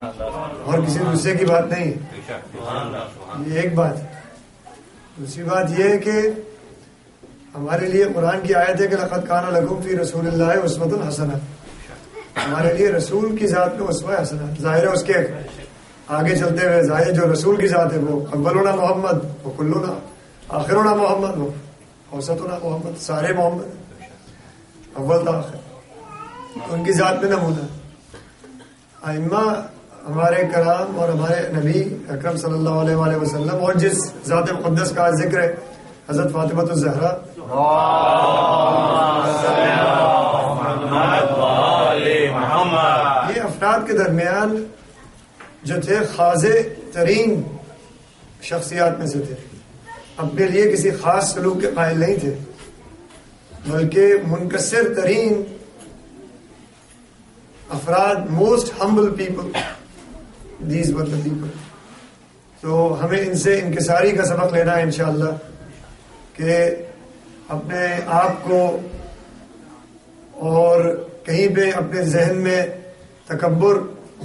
اور کسی دوسرے کی بات نہیں۔ یہ ایک بات۔ دوسری بات یہ ہے کہ ہمارے لیے قرآن کی آیت ہے کہ لقت کانا لگم فی رسول اللہ عصمت الحسن ہمارے لیے رسول کی ذات میں عثمت حسن ظاہر ہے اس کے آگے چلتے ہوئے ظاہر جو رسول کی ذات ہے وہ اکبر محمد، وہ کلونا آخر محمد، وہ اوسط محمد، سارے محمد۔ اول آخر۔ ان کی ذات میں نمونہ۔ آئمہ ہمارے کلام اور ہمارے نبی اکرم صلی اللہ علیہ وآلہ وسلم اور جس ذات مقدس کا ذکر ہے، حضرت فاطمہ الزہرا۔ یہ افراد کے درمیان جو تھے خاص ترین شخصیات میں سے تھے۔ اپنے لیے کسی خاص سلوک کے قائل نہیں تھے، بلکہ منکسر ترین افراد most humble people these were the people تو ہمیں ان سے انکساری کا سبق لینا ہے انشاءاللہ کہ اپنے آپ کو اور کہیں پہ اپنے ذہن میں تکبر،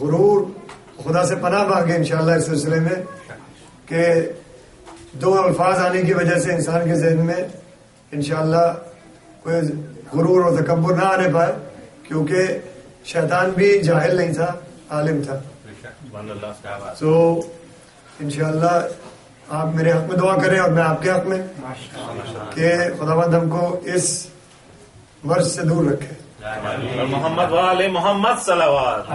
غرور، خدا سے پناہ مانگے انشاءاللہ اس سلسلے میں کہ دو الفاظ آنے کی وجہ سے انسان کے ذہن میں انشاءاللہ کوئی غرور اور تکبر نہ آنے پائے کیونکہ شیطان بھی جاہل نہیں تھا، عالم تھا۔ تو انشاءاللہ آپ میرے حق میں دعا کریں اور میں آپ کے حق میں کہ خدا بند ہم کو اس مرض سے دور رکھے۔ محمد والے محمد صلوات۔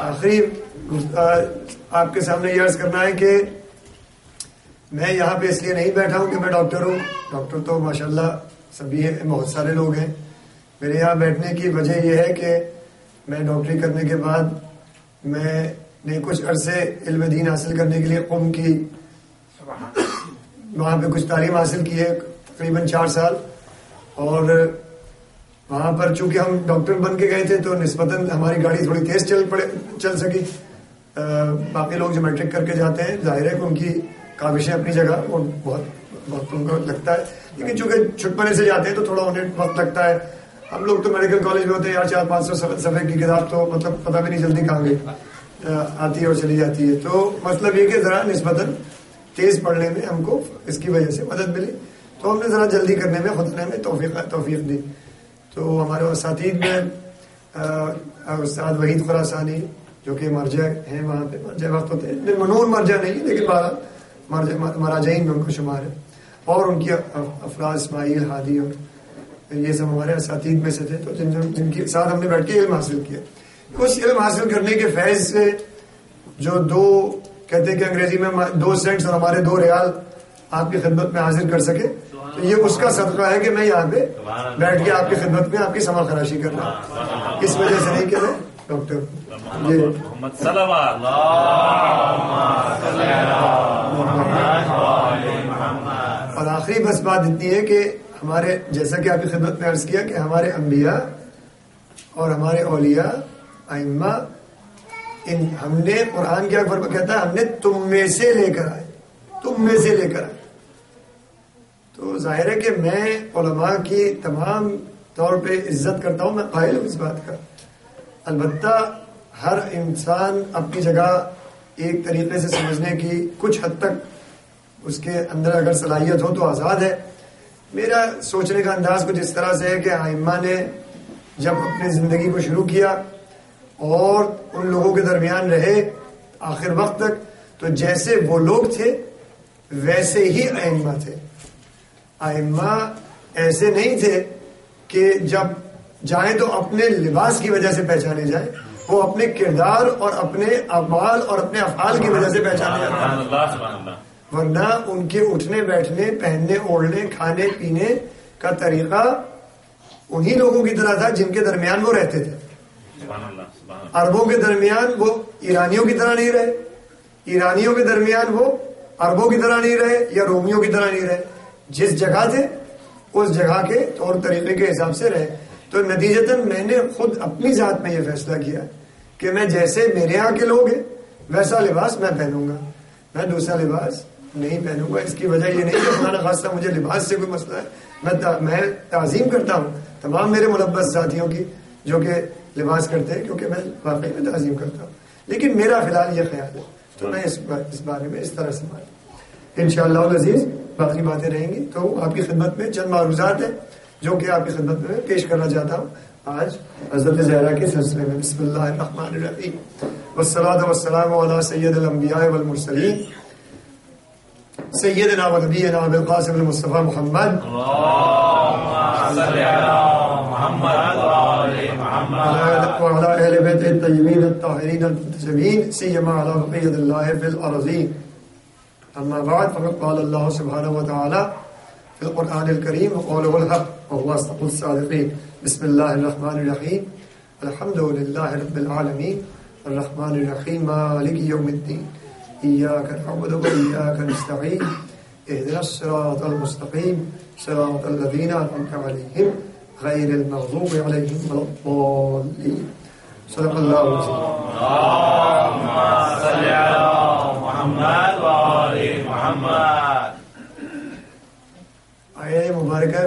آخری آپ کے سامنے یہ عرض کرنا ہے کہ میں یہاں پہ اس لیے نہیں بیٹھا ہوں کہ میں ڈاکٹر ہوں۔ ڈاکٹر تو ماشاءاللہ سبھی ہیں بہت سارے لوگ ہیں۔ میرے یہاں بیٹھنے کی وجہ یہ ہے کہ میں ڈاکٹری کرنے کے بعد میں نے کچھ عرصے علم دین حاصل کرنے کے لیے قوم کی وہاں پہ کچھ تعلیم حاصل کی ہے، تقریباً چار سال۔ اور وہاں پر چونکہ ہم ڈاکٹر بن کے گئے تھے تو نسبتاً ہماری گاڑی تھوڑی تیز چل پڑے، چل سکی۔ باقی لوگ جو میٹرک کر کے جاتے ہیں۔ ظاہر ہے کہ ان کی کاوشیں اپنی جگہ وہ بہت بہت ان کو لگتا ہے۔ لیکن چونکہ چھٹپنے سے جاتے ہیں تو تھوڑا انہیں وقت لگتا ہے۔ ہم لوگ تو میڈیکل کالج میں ہوتے ہیں، یار چار پانچ سو سفر کی کتاب تو مطلب پتہ بھی نہیں جلدی کہاں گئی۔ آتی ہے اور چلی جاتی ہے۔ تو مطلب یہ کہ ذرا نسبتاً تیز پڑھنے میں ہم کو اس کی وجہ سے مدد ملی۔ تو ہم نے ذرا جلدی کرنے میں خود میں توفیق توفیق دی۔ تو ہمارے اساتید میں استاد وحید خراسانی جو کہ مرجع ہیں وہاں پہ، مرجع وقت ہوتے ہیں۔ منور مرجع نہیں، لیکن بارہ مراجعین میں ان کو شمار ہے۔ اور ان کی افراد اسماعیل، ہادی اور یہ سب ہمارے اساتید میں سے تھے تو جن جن کے ساتھ ہم نے بیٹھ کے علم حاصل کیا۔ اس علم حاصل کرنے کے فیض سے جو دو کہتے ہیں کہ انگریزی میں دو سینٹس اور ہمارے دو ریال آپ کی خدمت میں حاضر کر سکے تو یہ اس کا صدقہ ہے کہ میں یہاں پہ بیٹھ کے آپ کی خدمت میں آپ کی سما خراشی کر رہا ہوں۔ اس وجہ سے نہیں کہ میں ڈاکٹر اور آخری بس بات اتنی ہے کہ ہمارے جیسا کہ آپ کی خدمت میں عرض کیا کہ ہمارے انبیاء اور ہمارے اولیاء، ائمہ، ان ہم نے قرآن کیا فرق کہتا ہے، ہم نے تم میں سے لے کر آئے، تم میں سے لے کر آئے۔ تو ظاہر ہے کہ میں علماء کی تمام طور پہ عزت کرتا ہوں، میں قائل ہوں اس بات کا۔ البتہ ہر انسان اپنی جگہ ایک طریقے سے سمجھنے کی کچھ حد تک اس کے اندر اگر صلاحیت ہو تو آزاد ہے۔ میرا سوچنے کا انداز کچھ اس طرح سے ہے کہ آئمہ نے جب اپنی زندگی کو شروع کیا اور ان لوگوں کے درمیان رہے آخر وقت تک، تو جیسے وہ لوگ تھے، ویسے ہی آئمہ تھے۔ آئمہ ایسے نہیں تھے کہ جب جائیں تو اپنے لباس کی وجہ سے پہچانے جائیں، وہ اپنے کردار اور اپنے اعمال اور اپنے افعال کی وجہ سے پہچانے جاتے ورنہ ان کے اٹھنے بیٹھنے پہننے اوڑھنے کھانے پینے کا طریقہ انہی لوگوں کی طرح تھا جن کے درمیان وہ رہتے تھے۔ عربوں کے درمیان وہ ایرانیوں کی طرح نہیں رہے۔ ایرانیوں کے درمیان وہ عربوں کی طرح نہیں رہے یا رومیوں کی طرح نہیں رہے۔ جس جگہ تھے اس جگہ کے طور طریقے کے حساب سے رہے۔ تو نتیجتاً میں نے خود اپنی ذات میں یہ فیصلہ کیا کہ میں جیسے میرے یہاں کے لوگ ہیں ویسا لباس میں پہنوں گا۔ میں دوسرا لباس نہیں پہنوں گا، اس کی وجہ یہ نہیں کہ خانہ خاصہ مجھے لباس سے کوئی مسئلہ ہے۔ میں میں تعظیم کرتا ہوں تمام میرے ملبس ساتھیوں کی جو کہ لباس کرتے ہیں، کیونکہ میں واقعی میں تعظیم کرتا ہوں۔ لیکن میرا فی الحال یہ خیال ہے، تو میں اس اس بارے میں اس طرح سے مان ان شاء اللہ عزیز، باقی باتیں رہیں گی۔ تو آپ کی خدمت میں چند معروضات ہیں جو کہ آپ کی خدمت میں پیش کرنا چاہتا ہوں۔ آج حضرت زہرا کے سلسلے میں۔ بسم اللہ الرحمن الرحیم۔ والصلاة والسلام علی سید الانبیاء والمرسلین۔ سیدنا و نبینا بالقاسم المصطفى محمد. وعلى أهل بيت الطيبين الطاهرين المنتسبين سيما على بقية الله في الأرضين أما بعد فقد قال الله سبحانه وتعالى في القرآن الكريم وقوله الحق وهو أصدق الصادقين. بسم الله الرحمن الرحيم. الحمد لله رب العالمين. الرحمن الرحيم مالك يوم الدين. إياك نعبد وإياك نستعين اهدنا الصراط المستقيم. صراط الذين أنعمت عليهم غير المغضوب عليهم ولا الضالين. صدق الله العظيم. اللهم صل على محمد وعلى محمد آية مباركة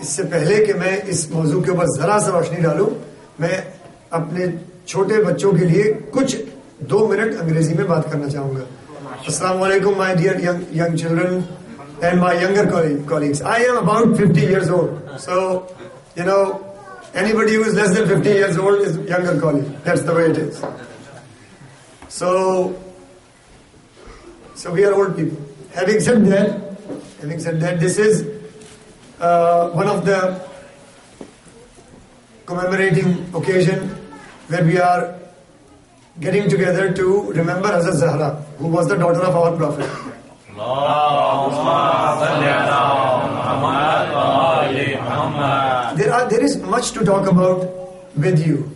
اس سے پہلے کہ میں اس موضوع کے اوپر ذرا سا روشنی ڈالوں میں اپنے چھوٹے بچوں کے لیے کچھ دو منٹ انگریزی میں بات کرنا چاہوں گا۔ السلام علیکم my dear young children and my younger colleagues I am about fifty years old so you know anybody is less than fifty years old is younger colleague that's the way it is So, so we are old people. Having said that, having said that, this is uh, one of the commemorating occasion where we are getting together to remember Hazrat Zahra, who was the daughter of our Prophet. There are there is much to talk about with you.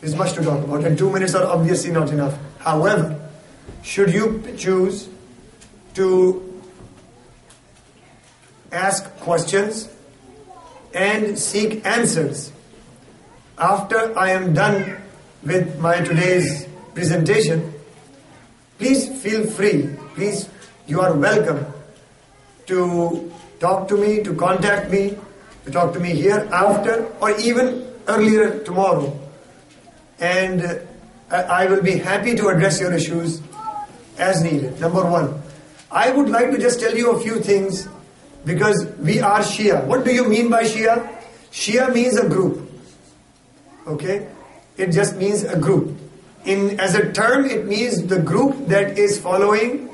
There's much to talk about, and two minutes are obviously not enough. However, should you choose to ask questions and seek answers after I am done with my today's presentation, please feel free. Please, you are welcome to talk to me, to contact me, to talk to me here after, or even earlier tomorrow and uh, I I will be happy to address your issues as needed. Number one, I would like to just tell you a few things because we are Shia. What do you mean by Shia? Shia means a group. Okay? It just means a group. In as a term, it means the group that is following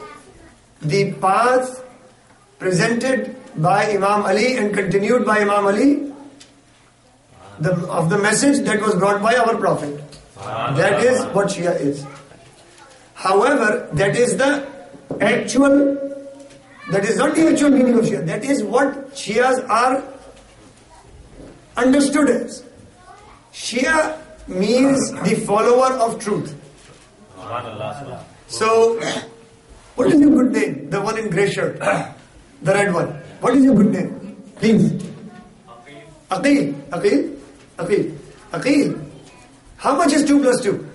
the path presented by Imam Ali and continued by Imam Ali the, of the message that was brought by our Prophet. That is what Shia is. However, that is the actual, that is not the actual meaning of Shia. That is what Shias are understood as. Shia means the follower of truth. So, what is your good name? The one in grey shirt, the red one. What is your good name? Please. Aqeel. Aqeel? Aqeel. Aqeel. How much is 2 plus 2?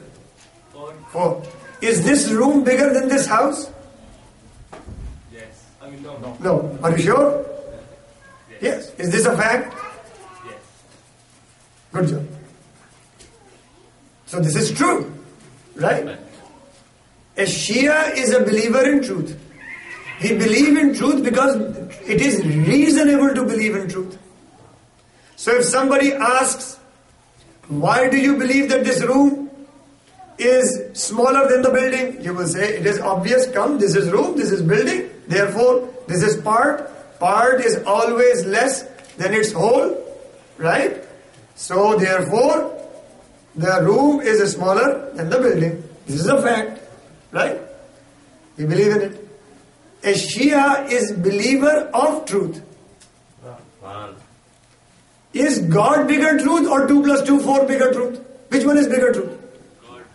4. Is this room bigger than this house? Yes. I mean, no, no. No. Are you sure? Yes. Is this a fact? Yes. Good job. So this is true, right? A Shia is a believer in truth. He believes in truth because it is reasonable to believe in truth. So if somebody asks, why do you believe that this room is smaller than the building? You will say, it is obvious, come, this is room, this is building, therefore this is part. Part is always less than its whole, right? So therefore, the room is smaller than the building. This is a fact, right? We believe in it. A Shia is believer of truth. Is God bigger truth or 2 plus 2, 4 bigger truth? Which one is bigger truth?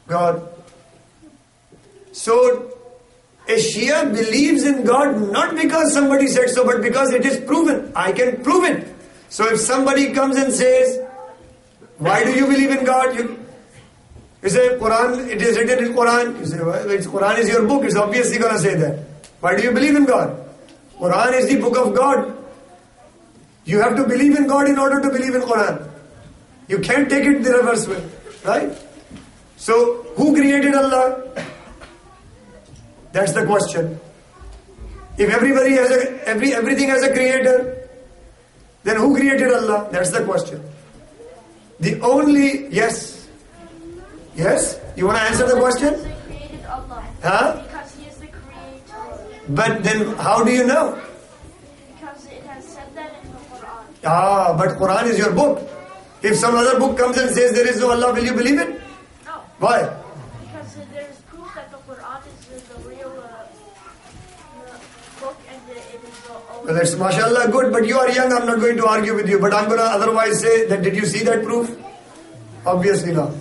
God. So, a Shia believes in God not because somebody said so, but because it is proven. I can prove it. So, if somebody comes and says, Why do you believe in God? You, you say, Quran, it is written in Quran. You say, well, Quran is your book, it's obviously going to say that. Why do you believe in God? Quran is the book of God. You have to believe in God in order to believe in Quran. You can't take it the reverse way, right? So, who created Allah? That's the question. If everybody has a, every, everything has a creator, then who created Allah? That's the question. The only, yes. Yes? You want to answer the question? Because they created Allah. Huh? Because He is the creator. But then how do you know? Because it has said that in the Quran. Ah, but Quran is your book. If some other book comes and says there is no Allah, will you believe it? No, Why? because there is proof that the Quran is the real uh, uh, book and that it is the only. Well, that's mashallah good, but you are young, I'm not going to argue with you. But I'm going to otherwise say that did you see that proof? Obviously not.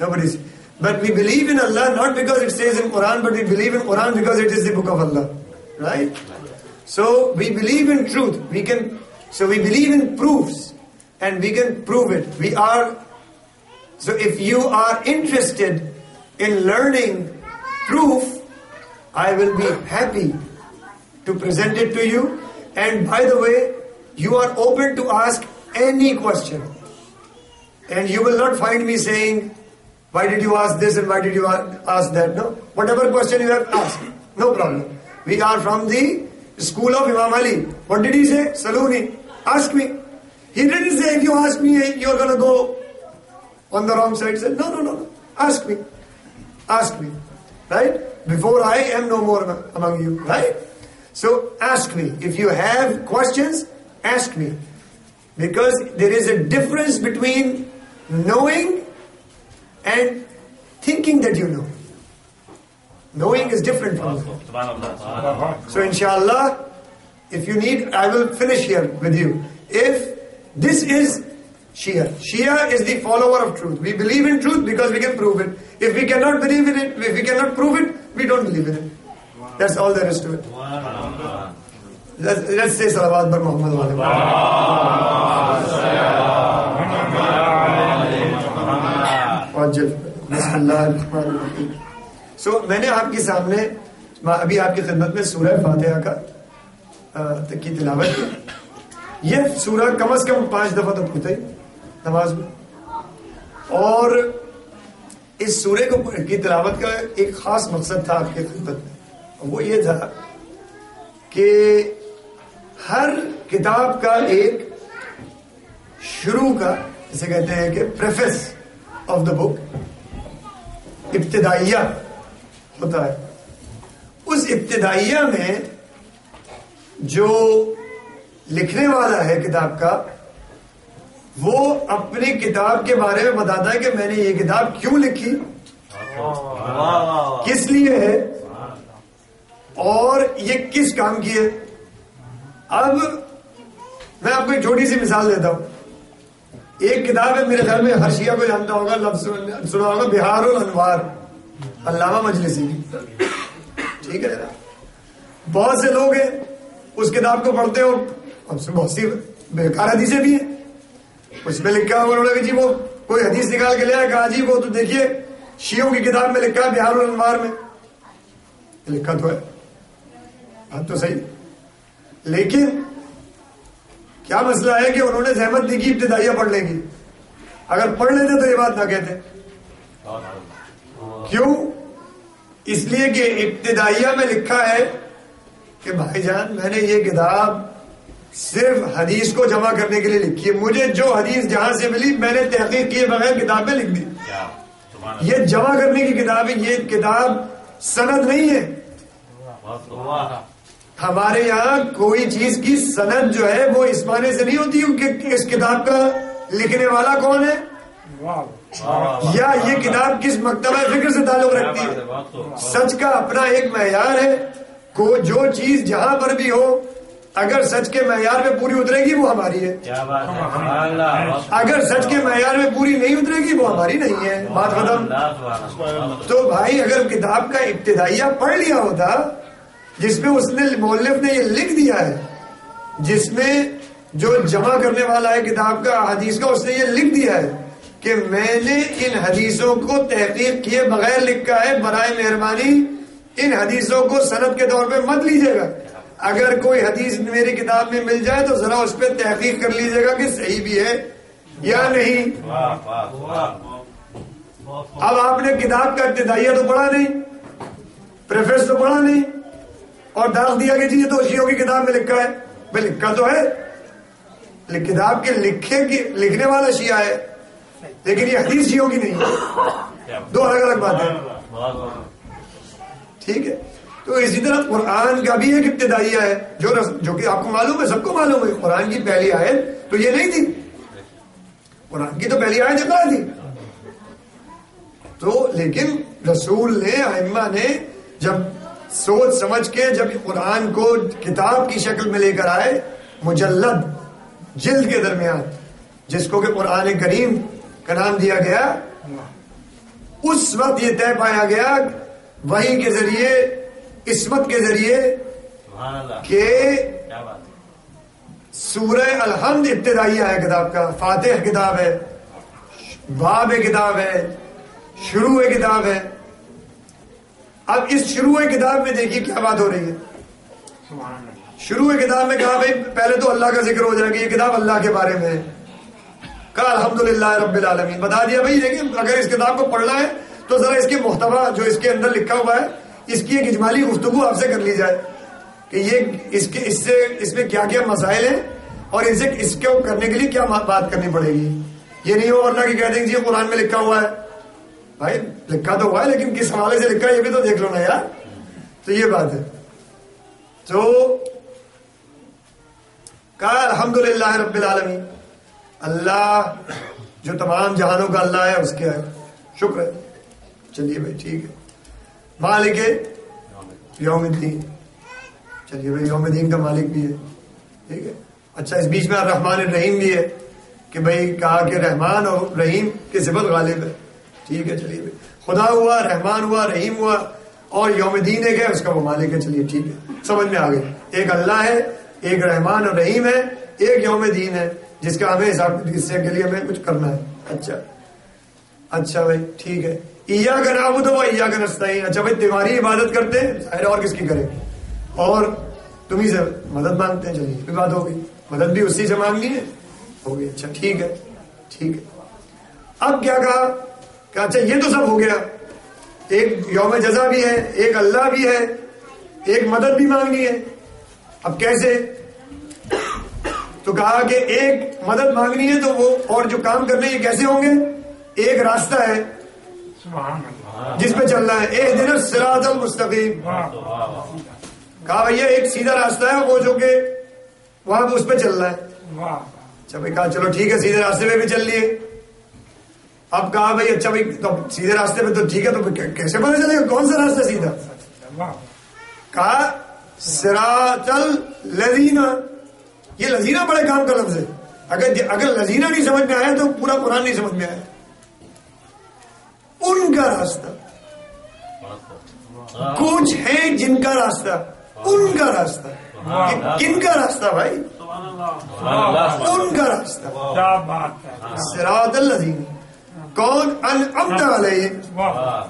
Nobody's. But we believe in Allah not because it says in Quran, but we believe in Quran because it is the book of Allah. Right? So we believe in truth. We can so we believe in proofs and we can prove it. We are so if you are interested in learning proof, I will be happy to present it to you. And by the way, you are open to ask any question. And you will not find me saying, why did you ask this and why did you ask that? No. Whatever question you have asked, no problem. We are from the school of Imam Ali. What did he say? Saluni. Ask me. He didn't say, if you ask me, you're going to go on the wrong side. He said, no, no, no, no. Ask me. Ask me. Right? Before I am no more among you. Right? So ask me. If you have questions, ask me. Because there is a difference between knowing and thinking that you know. Knowing is different from. So inshallah, if you need, I will finish here with you. If this is Shia, Shia is the follower of truth. We believe in truth because we can prove it. If we cannot believe in it, if we cannot prove it, we don't believe in it. That's all there is to it. Let's, let's say salawat bar Muhammad wa سو میں نے آپ کے سامنے ابھی آپ کی خدمت میں سورہ فاتحہ کا کی تلاوت کی یہ سورہ کم از کم پانچ دفعہ تو پڑھتا ہی نماز میں۔ اور اس سورہ کو کی تلاوت کا ایک خاص مقصد تھا آپ کی خدمت میں۔ وہ یہ تھا کہ ہر کتاب کا ایک شروع کا جسے کہتے ہیں کہ پریفس آف دا بک ابتدائیہ ہوتا ہے۔ اس ابتدائیہ میں جو لکھنے والا ہے کتاب کا وہ اپنی کتاب کے بارے میں بتاتا ہے کہ میں نے یہ کتاب کیوں لکھی؟ کس لیے ہے؟ اور یہ کس کام کی ہے؟ اب میں آپ کو ایک چھوٹی سی مثال دیتا ہوں۔ ایک کتاب ہے، میرے خیال میں ہر شیعہ کو جانتا ہوگا، لفظ سنا ہوگا بہار الانوار علامہ مجلسی کی۔ ٹھیک ہے بہت سے لوگ ہیں، اس کتاب کو پڑھتے ہو اب سے بہت سی بیکار حدیثیں بھی ہیں۔ اس میں لکھا ہوا انہوں نے کہ جی وہ کوئی حدیث نکال کے لے آیا کہا جی وہ تو دیکھیے، شیعوں کی کتاب میں لکھا ہے بہار الانوار میں۔ لکھا تو ہے۔ بات تو صحیح۔ لیکن کیا مسئلہ ہے کہ انہوں نے زحمت دی کی ابتدائیہ پڑھنے کی اگر پڑھ لیتے تو یہ بات نہ کہتے۔ کیوں؟ اس لیے کہ ابتدائیہ میں لکھا ہے کہ بھائی جان، میں نے یہ کتاب صرف حدیث کو جمع کرنے کے لیے لکھی ہے۔ مجھے جو حدیث جہاں سے ملی، میں نے تحقیق کیے بغیر کتاب میں لکھ دی۔ یہ جمع کرنے کی کتاب ہے، یہ کتاب سند نہیں ہے۔ ہمارے یہاں کوئی چیز کی سند جو ہے وہ اس معنی سے نہیں ہوتی کہ اس کتاب کا لکھنے والا کون ہے یا یہ کتاب کس مکتبہ فکر سے تعلق رکھتی ہے سچ کا اپنا ایک معیار ہے کو جو چیز جہاں پر بھی ہو اگر سچ کے معیار میں پوری اترے گی وہ ہماری ہے کیا بات ہے اللہ اگر سچ کے معیار میں پوری نہیں اترے گی وہ ہماری نہیں ہے بات ختم تو بھائی اگر کتاب کا ابتدائیہ پڑھ لیا ہوتا جس میں اس نے مولف نے یہ لکھ دیا ہے، جس میں جو جمع کرنے والا ہے کتاب کا حدیث کا، اس نے یہ لکھ دیا ہے کہ میں نے ان حدیثوں کو تحقیق کیے بغیر لکھا ہے، برائے مہربانی ان حدیثوں کو صنعت کے طور پہ مت لیجیے گا۔ اگر کوئی حدیث میری کتاب میں مل جائے تو ذرا اس پہ تحقیق کر لیجیے گا کہ صحیح بھی ہے یا نہیں۔ اب آپ نے کتاب کا ابتدائیہ تو پڑھا نہیں پریفیس تو پڑھا نہیں۔ اور داغ دیا کہ جی یہ تو شیوں کی کتاب میں لکھا ہے۔ بھائی لکھا تو ہے کتاب کے لکھے کی لکھنے والا شیعہ ہے۔ لیکن یہ حدیث شیوں کی نہیں۔ ہے دو الگ الگ باتیں۔ ٹھیک ہے۔ تو اسی طرح قرآن کا بھی ایک ابتدائیہ ہے، جو جو کہ آپ کو معلوم ہے، سب کو معلوم ہے۔ قرآن کی پہلی آیت تو یہ نہیں تھی۔ قرآن کی تو پہلی آیت اقرا تھی تو لیکن رسول نے، ائمہ نے جب سوچ سمجھ کے جب قرآن کو کتاب کی شکل میں لے کر آئے مجلد جلد کے درمیان جس کو کہ قرآن کریم کا نام دیا گیا اس وقت یہ طے پایا گیا وہی کے ذریعے عصمت کے ذریعے کہ سورہ الحمد ابتدائی ہے کتاب کا فاتح کتاب ہے باب کتاب ہے شروع کتاب ہے۔ اب اس شروع کتاب میں دیکھیے کیا بات ہو رہی ہے۔ شروع کتاب میں کہا بھائی، پہلے تو اللہ کا ذکر ہو جائے گا، یہ کتاب اللہ کے بارے میں ہے۔ کہا، الحمدللہ رب العالمین۔ بتا دیا بھائی، لیکن اگر اس کتاب کو پڑھنا ہے تو ذرا اس کے محتوا جو اس کے اندر لکھا ہوا ہے، اس کی ایک اجمالی گفتگو آپ سے کر لی جائے کہ یہ اس کے، اس سے، اس میں کیا کیا مسائل ہیں اور ان سے اس کو کرنے کے لیے کیا بات کرنی پڑے گی۔ یہ نہیں ہو ورنہ کہ کہہ دیں جی قرآن میں لکھا ہوا ہے۔ بھائی، لکھا تو ہوا ہے، لیکن کس حوالے سے لکھا ہے، یہ بھی تو دیکھ لو نا یار۔ تو یہ بات ہے۔ تو کہا الحمد للہ رب العالمین۔ اللہ جو تمام جہانوں کا اللہ ہے، اس کے ہے۔ شکر ہے۔ چلیے بھائی، ٹھیک ہے۔ مالک یوم الدین۔ چلیے بھائی، یوم الدین کا مالک بھی ہے۔ ٹھیک ہے۔ اچھا اس بیچ میں رحمان الرحیم بھی ہے کہ بھائی، کہا کہ رحمان اور رحیم کی صفت غالب ہے۔ ٹھیک ہے، چلیے۔ خدا ہوا، رحمان ہوا، رحیم ہوا اور یوم دین ایک ہے، اس کا وہ مالک ہے، چلیے، ٹھیک ہے۔ سمجھ میں آ گئی۔ ایک اللہ ہے، ایک رحمان اور رحیم ہے، ایک یوم دین ہے، جس کا ہمیں حساب حصے کے لیے ہمیں کچھ کرنا ہے۔ اچھا۔ اچھا بھائی، ٹھیک ہے۔ ایا کا نام تو ایا کا نستا ہی اچھا بھائی، تمہاری عبادت کرتے ہیں، ظاہر اور کس کی کرے اور تمہیں سے مدد مانگتے ہیں، چلیے، بھی بات ہو گئی۔ مدد بھی اسی سے مانگنی ہے۔ ہو گئی اچھا ٹھیک ہے ٹھیک ہے۔ اب کیا کہا؟ کہ اچھا یہ تو سب ہو گیا۔ ایک یوم جزا بھی ہے ایک اللہ بھی ہے ایک مدد بھی مانگنی ہے۔ اب کیسے؟ تو کہا کہ ایک مدد مانگنی ہے تو وہ اور جو کام کرنے یہ کیسے ہوں گے؟ ایک راستہ ہے جس پہ چلنا ہے۔ ایک دن سراط المستقیم۔ کہا بھیا ایک سیدھا راستہ ہے وہ جو کہ وہاں پہ اس پہ چلنا ہے۔ اچھا بھائی کہا چلو ٹھیک ہے سیدھے راستے پہ بھی چل لیے۔ اب کہا بھائی اچھا بھائی تو سیدھے راستے پہ تو ٹھیک ہے تو کیسے پتا چلے گا؟ کون سا راستہ سیدھا؟ کہا سراط الذین یہ لذینہ بڑے کام کا لفظ ہے۔ اگر اگر لذینہ نہیں سمجھ میں آیا تو پورا قرآن نہیں سمجھ میں آیا۔ ان کا راستہ۔ کچھ ہے جن کا راستہ۔ ان کا راستہ۔ کن کا راستہ بھائی؟ ان کا راستہ۔ کیا بات ہے۔ سراط الذین کون انعمت علیہم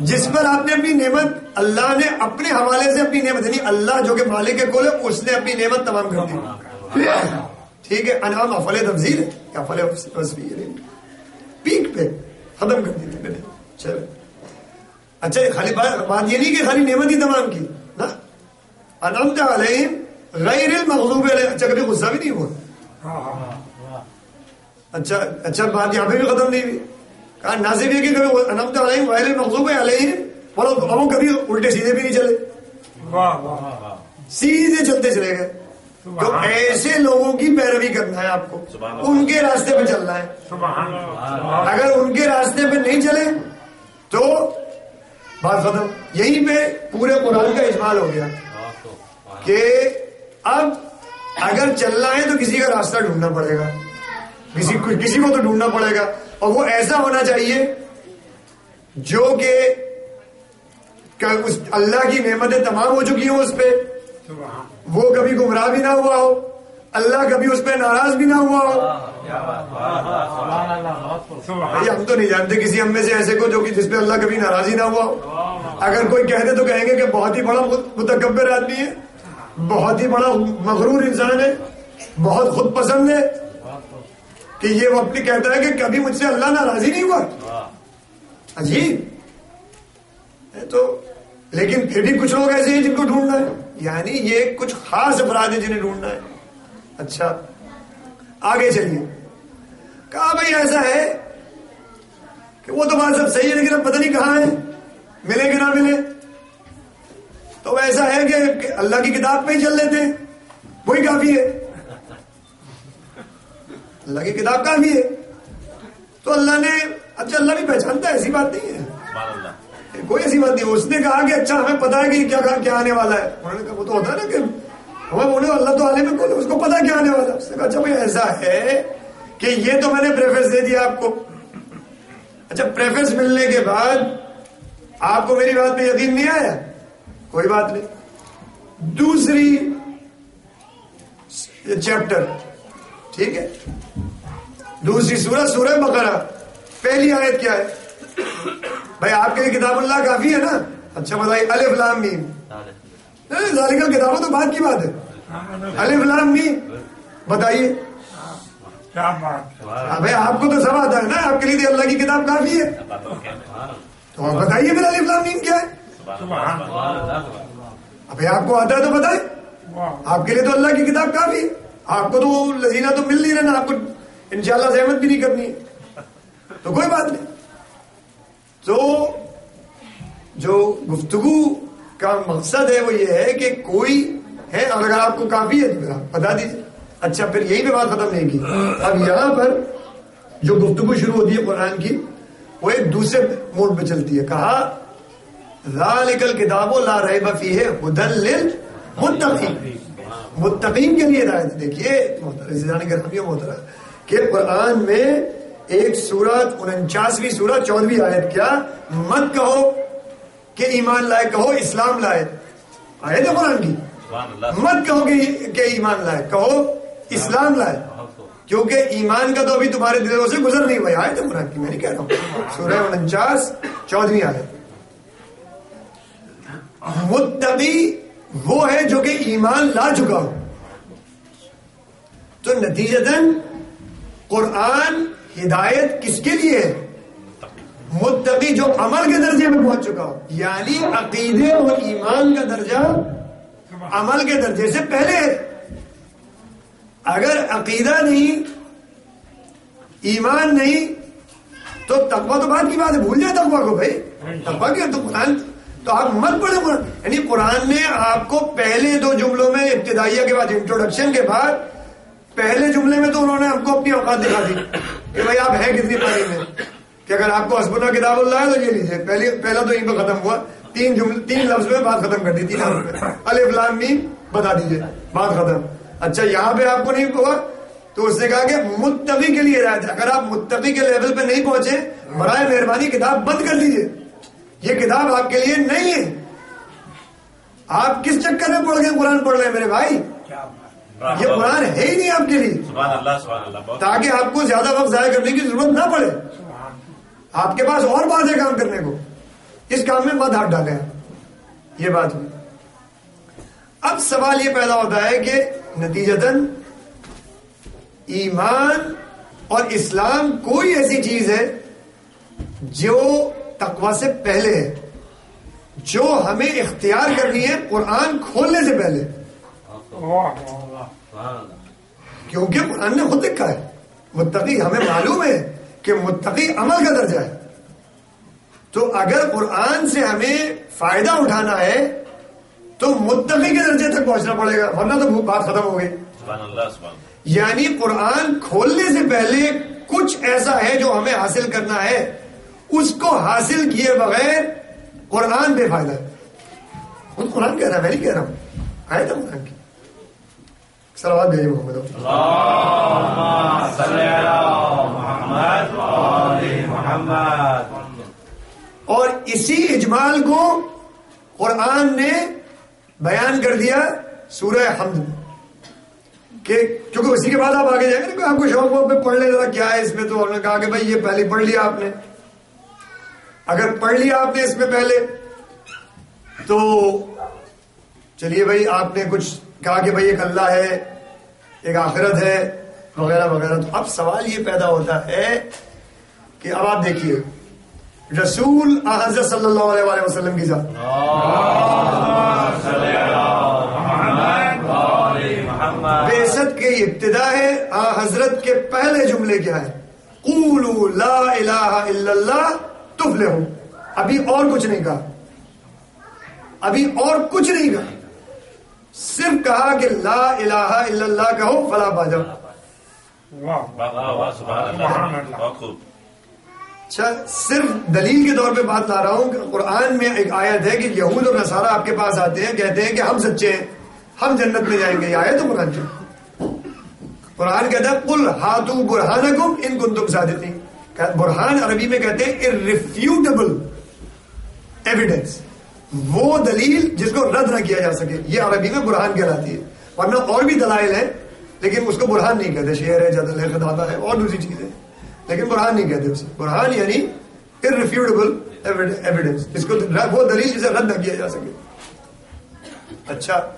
جس پر آپ نے اپنی نعمت اللہ نے اپنے حوالے سے اپنی نعمت یعنی اللہ جو کہ مالک کے کول ہے اس نے اپنی نعمت تمام کر دی۔ ٹھیک ہے انعام افل تفضیل یا افل وصفی ہے پیک پہ ختم کر دی میں نے چلو۔ اچھا خالی بات بات یہ نہیں کہ خالی نعمت ہی تمام کی نا؟ انعمت علیہم غیر المغضوب علیہ اچھا کبھی غصہ بھی نہیں ہوا؟ اچھا اچھا بات یہاں پہ بھی ختم نہیں ہوئی۔ کہا ناصف یہ کہ کبھی انعمت علیہم غیر المغضوب علیہم اور وہ کبھی الٹے سیدھے بھی نہیں چلے۔ واہ واہ سیدھے چلتے چلے گئے۔ تو ایسے لوگوں کی پیروی کرنا ہے آپ کو ان کے راستے پہ چلنا ہے۔ سبحان اللہ۔ اگر ان کے راستے پہ نہیں چلے تو بات ختم۔ یہیں پہ پورے قرآن کا اجمال ہو گیا کہ اب اگر چلنا ہے تو کسی کا راستہ ڈھونڈنا پڑے گا۔ کسی کو تو ڈھونڈنا پڑے گا۔ اور وہ ایسا ہونا چاہیے جو کہ اس اللہ کی نعمتیں تمام ہو چکی ہوں اس پہ۔ سبحان۔ وہ کبھی گمراہ بھی نہ ہوا ہو۔ اللہ کبھی اس پہ ناراض بھی نہ ہوا ہو۔ ہم تو نہیں جانتے کسی ہم میں سے ایسے کو جو کہ جس پہ اللہ کبھی ناراضی نہ ہوا ہو۔ اگر کوئی کہہ دے تو کہیں گے کہ بہت ہی بڑا متکبر آدمی ہے۔ بہت ہی بڑا مغرور انسان ہے۔ بہت خود پسند ہے۔ کہ یہ وہ اپنی کہتا ہے کہ کبھی مجھ سے اللہ ناراضی نہیں ہوا؟ عجیب۔ تو لیکن پھر بھی کچھ لوگ ایسے ہیں جن کو ڈھونڈنا ہے۔ یعنی یہ کچھ خاص افراد ہیں جنہیں ڈھونڈنا ہے۔ اچھا۔ آگے چلیے۔ کہا بھائی ایسا ہے کہ وہ تو بات سب صحیح ہے لیکن اب پتہ نہیں کہاں ہے۔ ملے کہ نہ ملے۔ تو ایسا ہے کہ کہ اللہ کی کتاب پہ ہی چل لیتے ہیں۔ وہی کافی ہے۔ اللہ کی کتاب کافی ہے۔ تو اللہ نے اچھا اللہ بھی پہچانتا ہے ایسی بات نہیں ہے۔ کوئی ایسی بات نہیں اس نے کہا کہ اچھا ہمیں پتا ہے کہ کیا کیا آنے والا ہے۔ انہوں نے کہا وہ تو ہوتا ہے نا کہ ہمیں بولے اللہ تو عالم ہے اس کو پتا کیا آنے والا اس نے کہا اچھا بھائی ایسا ہے کہ یہ تو میں نے پریفرنس دے دیا آپ کو۔ اچھا پریفرنس ملنے کے بعد آپ کو میری بات پہ یقین نہیں آیا؟ کوئی بات نہیں۔ دوسری چیپٹر ٹھیک ہے۔ دوسری سورہ سورہ بقرہ۔ پہلی آیت کیا ہے؟ بھائی آپ کے لیے کتاب اللہ کافی ہے نا؟ اچھا بتائیے الف لام میم۔ ذالکہ کتابوں تو بات کی بات ہے۔ الف لام میم۔ بتائیے۔ ہاں بھائی آپ کو تو سب آتا ہے نا؟ آپ کے لیے اللہ کی کتاب کافی ہے۔ تو آپ بتائیے میرا الف لام میم کیا ہے؟ ابھی آپ کو آتا ہے تو بتائیں۔ آپ کے لیے تو اللہ کی کتاب کافی ہے۔ آپ کو تو وہ لذینہ تو مل نہیں رہا آپ کو انشاءاللہ زحمت بھی نہیں کرنی۔ ہے تو کوئی بات نہیں۔ تو جو گفتگو کا مقصد ہے وہ یہ ہے کہ کوئی ہے اور اگر آپ کو کافی ہے تو پھر آپ بتا دیجیے اچھا پھر یہی پہ بات ختم نہیں کی۔ اب یہاں پر جو گفتگو شروع ہوتی ہے قرآن کی، وہ ایک دوسرے موڈ پہ چلتی ہے۔ کہا، ذالک الکتاب لا ریب فیہ ہدل للمتقین۔ متقین کے لیے ہدایت۔ دیکھیے محترم کہ قرآن میں ایک سورت انچاسویں سورت چودہویں آیت کیا؟ مت کہو کہ ایمان لائے کہو اسلام لائے آیت ہے قرآن کی۔ مت کہو کہ کہ ایمان لائے کہو اسلام لائے کیونکہ ایمان کا تو ابھی تمہارے دلوں سے گزر نہیں ہوا۔ آیت ہے قرآن کی میں نہیں کہہ رہا ہوں۔ سورہ انچاس چودہویں آیت۔ متقی وہ ہے جو کہ ایمان لا چکا ہو۔ تو نتیجتاً قرآن ہدایت کس کے لیے ہے؟ متقی جو عمل کے درجے میں پہنچ چکا ہو۔ یعنی عقیدے اور ایمان کا درجہ عمل کے درجے سے پہلے ہے۔ اگر عقیدہ نہیں، ایمان نہیں، تو تقوی تو بات کی بات ہے۔ بھول جائے تقوی کو بھائی۔ تقوی کیا تو قرآن؟ تو آپ مت پڑھیں قرآن یعنی قرآن نے آپ کو پہلے دو جملوں میں ابتدائیہ کے بعد انٹروڈکشن کے بعد پہلے جملے میں تو انہوں نے ہم کو اپنی اوقات دکھا دی کہ بھائی آپ ہیں کتنی پانی میں۔ کہ اگر آپ کو حسبنا کتاب اللہ ہے تو یہ لیجیے پہلے پہلا تو یہیں پہ ختم ہوا۔ تین جملے تین لفظ میں بات ختم کر دی۔ تین لفظ میں الف، لام، میم، بتا دیجیے بات ختم۔ اچھا یہاں پہ آپ کو نہیں ہوا۔ تو اس نے کہا کہ متقی کے لیے ہدایت ہے اگر آپ متقی کے لیول پہ نہیں پہنچے، برائے مہربانی کتاب بند کر دیجیے یہ کتاب آپ کے لیے نہیں ہے۔ آپ کس چکر میں پڑھ گئے؟ قرآن پڑھ رہے ہیں میرے بھائی۔ یہ قرآن ہے ہی نہیں آپ کے لیے۔ تاکہ آپ کو زیادہ وقت ضائع کرنے کی ضرورت نہ پڑے۔ آپ کے پاس اور بات ہے کام کرنے کو۔ اس کام میں مت ہاتھ ڈالیں۔ یہ بات ہوئی۔ اب سوال یہ پیدا ہوتا ہے کہ نتیجتاً ایمان اور اسلام کوئی ایسی چیز ہے جو تقوی سے پہلے ہے۔ جو ہمیں اختیار کرنی ہے قرآن کھولنے سے پہلے۔ کیونکہ قرآن نے خود لکھا ہے۔ متقی ہمیں معلوم ہے کہ متقی عمل کا درجہ ہے۔ تو اگر قرآن سے ہمیں فائدہ اٹھانا ہے، تو متقی کے درجے تک پہنچنا پڑے گا۔ ورنہ تو بات ختم ہو گئی۔ سبحان اللہ سبحان یعنی قرآن کھولنے سے پہلے کچھ ایسا ہے جو ہمیں حاصل کرنا ہے۔ اس کو حاصل کیے بغیر قرآن بے فائدہ ہے۔ خود قرآن کہہ رہا میں نہیں کہہ رہا ہوں۔ آئے تھا قرآن کی۔ سلوات بھیجیے محمد۔ اور اسی اجمال کو قرآن نے بیان کر دیا سورہ حمد۔ میں کہ کیونکہ اسی کے بعد آپ آگے جائیں گے آپ کو شوق ووق پہ پڑھ لینا کیا ہے اس میں تو؟ انہوں نے کہا کہ بھائی یہ پہلے پڑھ لیا آپ نے۔ اگر پڑھ لیا آپ نے اس میں پہلے، تو چلیے بھائی، آپ نے کچھ کہا کہ بھائی ایک اللہ ہے، ایک آخرت ہے، وغیرہ وغیرہ۔ تو اب سوال یہ پیدا ہوتا ہے کہ اب آپ دیکھیے، رسول حضرت صلی اللہ علیہ وآلہ وسلم کی ذات۔ بیست کے ابتدا ہے، آ حضرت کے پہلے جملے کیا ہے؟ قولوا لا الہ الا اللہ تفلحوا ابھی اور کچھ نہیں کہا۔ ابھی اور کچھ نہیں کہا۔ صرف کہا کہ لا الہ الا اللہ کہو فلا باجا۔ واہ۔ واہ واہ سبحان اللہ۔ بہت خوب۔ اچھا صرف دلیل کے طور پہ بات لا رہا ہوں کہ قرآن میں ایک آیت ہے کہ یہود اور نصارہ آپ کے پاس آتے ہیں کہتے ہیں کہ ہم سچے ہیں ہم جنت میں جائیں گے۔ یہ آیت ہے قرآن کی۔ قرآن کہتا ہے قل ہاتھو برہانکم ان کنتم صادقین۔ برہان عربی میں کہتے ہیں irrefutable ایویڈنس وہ دلیل جس کو رد نہ کیا جا سکے، یہ عربی میں برہان کہلاتی ہے۔ ورنہ اور بھی دلائل ہیں، لیکن اس کو برہان نہیں کہتے۔ شعر ہے، جدل ہے خدابہ ہے، اور دوسری چیزیں۔ لیکن برہان نہیں کہتے اسے۔ برہان یعنی irrefutable ایویڈنس جس کو وہ دلیل جسے رد نہ کیا جا سکے۔ اچھا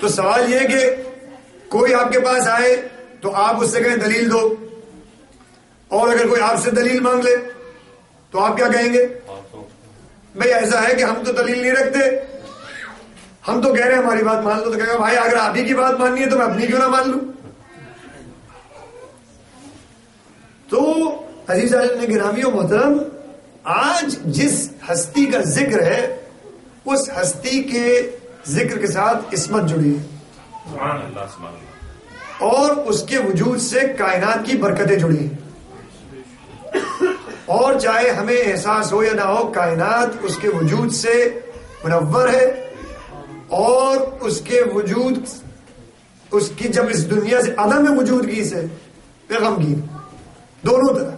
تو سوال یہ ہے کہ کوئی آپ کے پاس آئے تو آپ اس سے کہیں دلیل دو۔ اور اگر کوئی آپ سے دلیل مانگ لے تو آپ کیا کہیں گے؟ بھئی ایسا ہے کہ ہم تو دلیل نہیں رکھتے۔ ہم تو کہہ رہے ہیں ہماری بات مان لو تو کہے گا بھائی اگر آپ ہی کی بات ماننی ہے تو میں اپنی کیوں نہ مان لوں؟ تو عزیز نے گرامی و محترم آج جس ہستی کا ذکر ہے اس ہستی کے ذکر کے ساتھ عصمت جڑی ہے۔ اور اس کے وجود سے کائنات کی برکتیں جڑی ہیں۔ اور چاہے ہمیں احساس ہو یا نہ ہو کائنات اس کے وجود سے منور ہے اور اس کے وجود اس کی جب اس دنیا سے عدم موجودگی سے غمگین دونوں طرح۔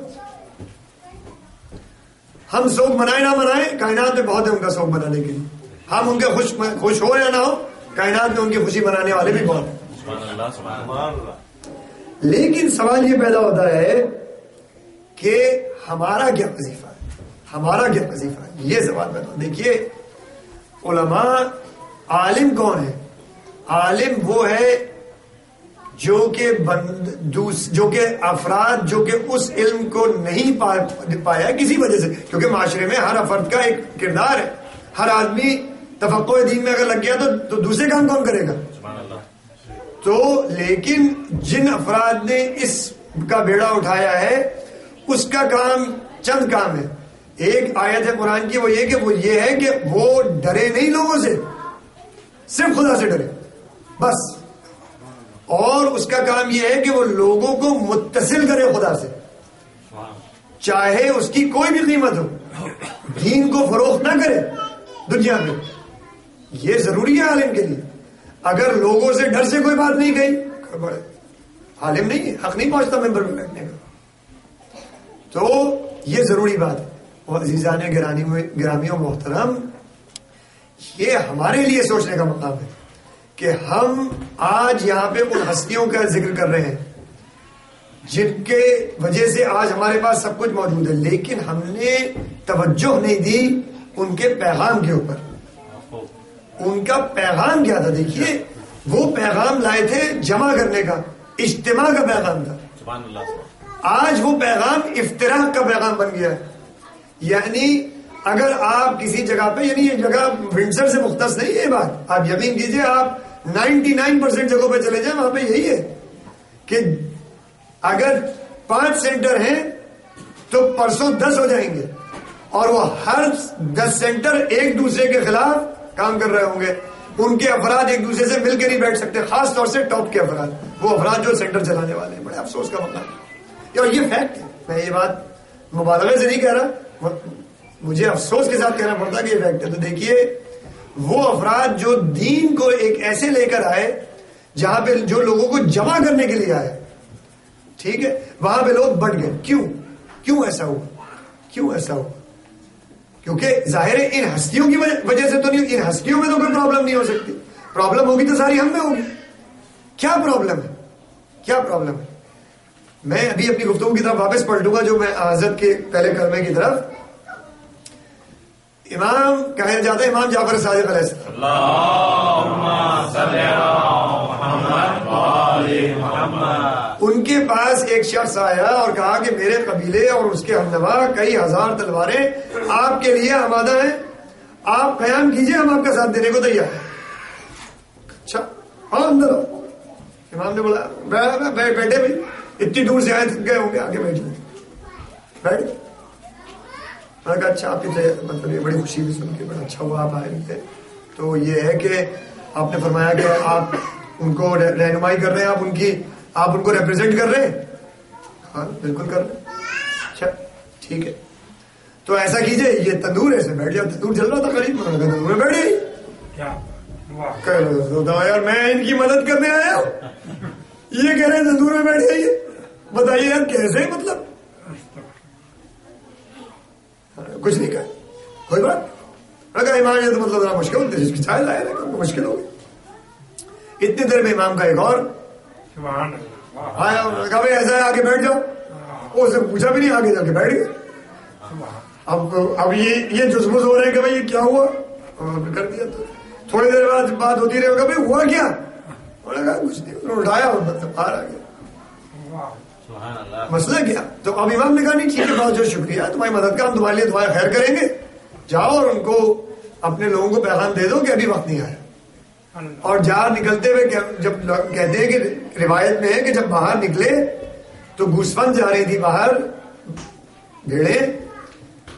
ہم سوگ منائے نہ منائے کائنات میں بہت ہے ان کا سوگ منانے کے لیے۔ ہم ان کے خوش خوش ہو یا نہ ہو کائنات میں ان کی خوشی منانے والے بھی بہت ہیں۔ لیکن سوال یہ پیدا ہوتا ہے کہ ہمارا کیا وظیفہ ہے ہمارا کیا وظیفہ ہے۔ یہ سوال ہے۔ دیکھیے علماء عالم کون ہے عالم وہ ہے جو کہ بند جو کہ افراد جو کہ اس علم کو نہیں پا پایا کسی وجہ سے۔ کیونکہ معاشرے میں ہر افراد کا ایک کردار ہے۔ ہر آدمی تفقع دین میں اگر لگ گیا تو تو دوسرے کام کون کرے گا؟ سبحان اللہ۔ تو لیکن جن افراد نے اس کا بیڑا اٹھایا ہے اس کا کام چند کام ہے۔ ایک آیت ہے قرآن کی، وہ یہ کہ وہ یہ ہے کہ وہ ڈرے نہیں لوگوں سے، صرف خدا سے ڈرے۔ بس۔ اور اس کا کام یہ ہے کہ وہ لوگوں کو متصل کرے خدا سے۔ چاہے اس کی کوئی بھی قیمت ہو۔ دین کو فروخت نہ کرے دنیا میں۔ یہ ضروری ہے عالم کے لیے۔ اگر لوگوں سے ڈر سے کوئی بات نہیں گئی عالم نہیں ہے، حق نہیں پہنچتا ممبر میں بیٹھنے کا۔ تو یہ ضروری بات ہے۔ اور عزیزان گرانی گرامی و محترم، یہ ہمارے لیے سوچنے کا مقام ہے کہ ہم آج یہاں پہ ان ہستیوں کا ذکر کر رہے ہیں، جن کے وجہ سے آج ہمارے پاس سب کچھ موجود ہے، لیکن ہم نے توجہ نہیں دی ان کے پیغام کے اوپر۔ ان کا پیغام کیا تھا؟ دیکھیے، وہ پیغام لائے تھے جمع کرنے کا، اجتماع کا پیغام تھا۔ آج وہ پیغام افطراک کا پیغام بن گیا ہے۔ یعنی اگر آپ کسی جگہ پہ یعنی یہ جگہ ونڈسر سے مختص نہیں ہے یہ بات۔ آپ یقین کیجیے، آپ نائنٹی نائن پرسینٹ جگہوں پہ چلے جائیں، وہاں پہ یہی ہے کہ اگر پانچ سینٹر ہیں تو پرسوں دس ہو جائیں گے۔ اور وہ ہر دس سینٹر ایک دوسرے کے خلاف کام کر رہے ہوں گے۔ ان کے افراد ایک دوسرے سے مل کے نہیں بیٹھ سکتے، خاص طور سے ٹاپ کے افراد۔ وہ افراد جو سینٹر چلانے والے ہیں، بڑے افسوس کا مقام ہے۔ اور یہ فیکٹ ہے میں یہ بات مبالغے سے نہیں کہہ رہا مجھے افسوس کے ساتھ کہنا پڑتا کہ یہ فیکٹ ہے۔ تو دیکھیے، وہ افراد جو دین کو ایک ایسے لے کر آئے، جہاں پہ جو لوگوں کو جمع کرنے کے لیے آئے، ٹھیک ہے؟ وہاں پہ لوگ بٹ گئے۔ کیوں؟ کیوں ایسا ہوا؟ کیوں ایسا ہوا؟ کیونکہ ظاہر ہے، ان ہستیوں کی وجہ سے تو نہیں، ان ہستیوں میں تو کوئی پرابلم نہیں ہو سکتی۔ پرابلم ہوگی تو ساری ہم میں ہوگی۔ کیا پرابلم ہے؟ کیا پرابلم ہے؟ میں ابھی اپنی گفتگو کی طرف واپس پلٹوں گا جو میں حضرت کے پہلے کلمے کی طرف۔ امام کہا جاتا ہے امام جعفر صادق علیہ السلام۔ ان کے پاس ایک شخص آیا اور کہا کہ میرے قبیلے اور اس کے ہمنوا کئی ہزار تلواریں آپ کے لیے آمادہ ہیں۔ آپ قیام کیجیے ہم آپ کا ساتھ دینے کو تیار ہیں۔ اچھا ہاں اندر امام نے بولا "بے- بے- بے- بیٹھے بھائی اتنی دور سے آئے تھک گئے ہوں گے آگے بیٹھ لیں بیٹھ گئے میں نے کہا اچھا آپ کی مطلب یہ بڑی خوشی بھی سن کے بڑا اچھا ہوا آپ آئے تھے۔ تو یہ ہے کہ آپ نے فرمایا کہ آپ ان کو رہ- رہنمائی کر رہے ہیں آپ ان کی آپ ان کو ریپرزینٹ کر رہے ہیں۔ ہاں بالکل کر رہے ہیں۔ اچھا ٹھیک ہے۔ تو ایسا کیجیے یہ تندور ایسے بیٹھ جاؤ تندور جل رہا تھا قریب۔ میں نے تندور میں بیٹھ گئی۔ یار میں ان کی مدد کرنے آیا ہوں۔ یہ کہہ رہے ہیں تندور میں بیٹھ جائیے۔ بتائیے یار کیسے مطلب کچھ نہیں کہا۔ کوئی بات کہا امام یہ تو مطلب ذرا مشکل ہوتی ہے جس کی چائے لائے نا مشکل ہوگی۔ اتنی دیر میں امام کا ایک اور آیا کہا بھائی ایسا ہے آگے بیٹھ جاؤ۔ وہ اسے پوچھا بھی نہیں آگے جا کے بیٹھ گئے۔ اب اب یہ یہ جزمز ہو رہے ہیں کہ بھائی یہ کیا ہوا؟ کر دیا تو۔ تھوڑی دیر بعد بات ہوتی رہے ہوگا بھائی ہوا کیا؟ انہوں نے کہا کچھ نہیں انہوں نے اٹھایا اور مطلب باہر آ گیا۔ سبحان اللہ۔ مسئلہ کیا؟ تو اب امام نے کہا نہیں ٹھیک ہے بہت جو شکریہ۔ تمہاری مدد کا ہم تمہارے لیے دعائیں خیر کریں گے۔ جاؤ اور ان کو اپنے لوگوں کو پیغام دے دو کہ ابھی وقت نہیں آیا۔ اور جہاں نکلتے ہوئے کہ- جب کہتے ہیں کہ روایت میں ہے کہ جب باہر نکلے تو گوسفند جا رہی تھی باہر بھیڑے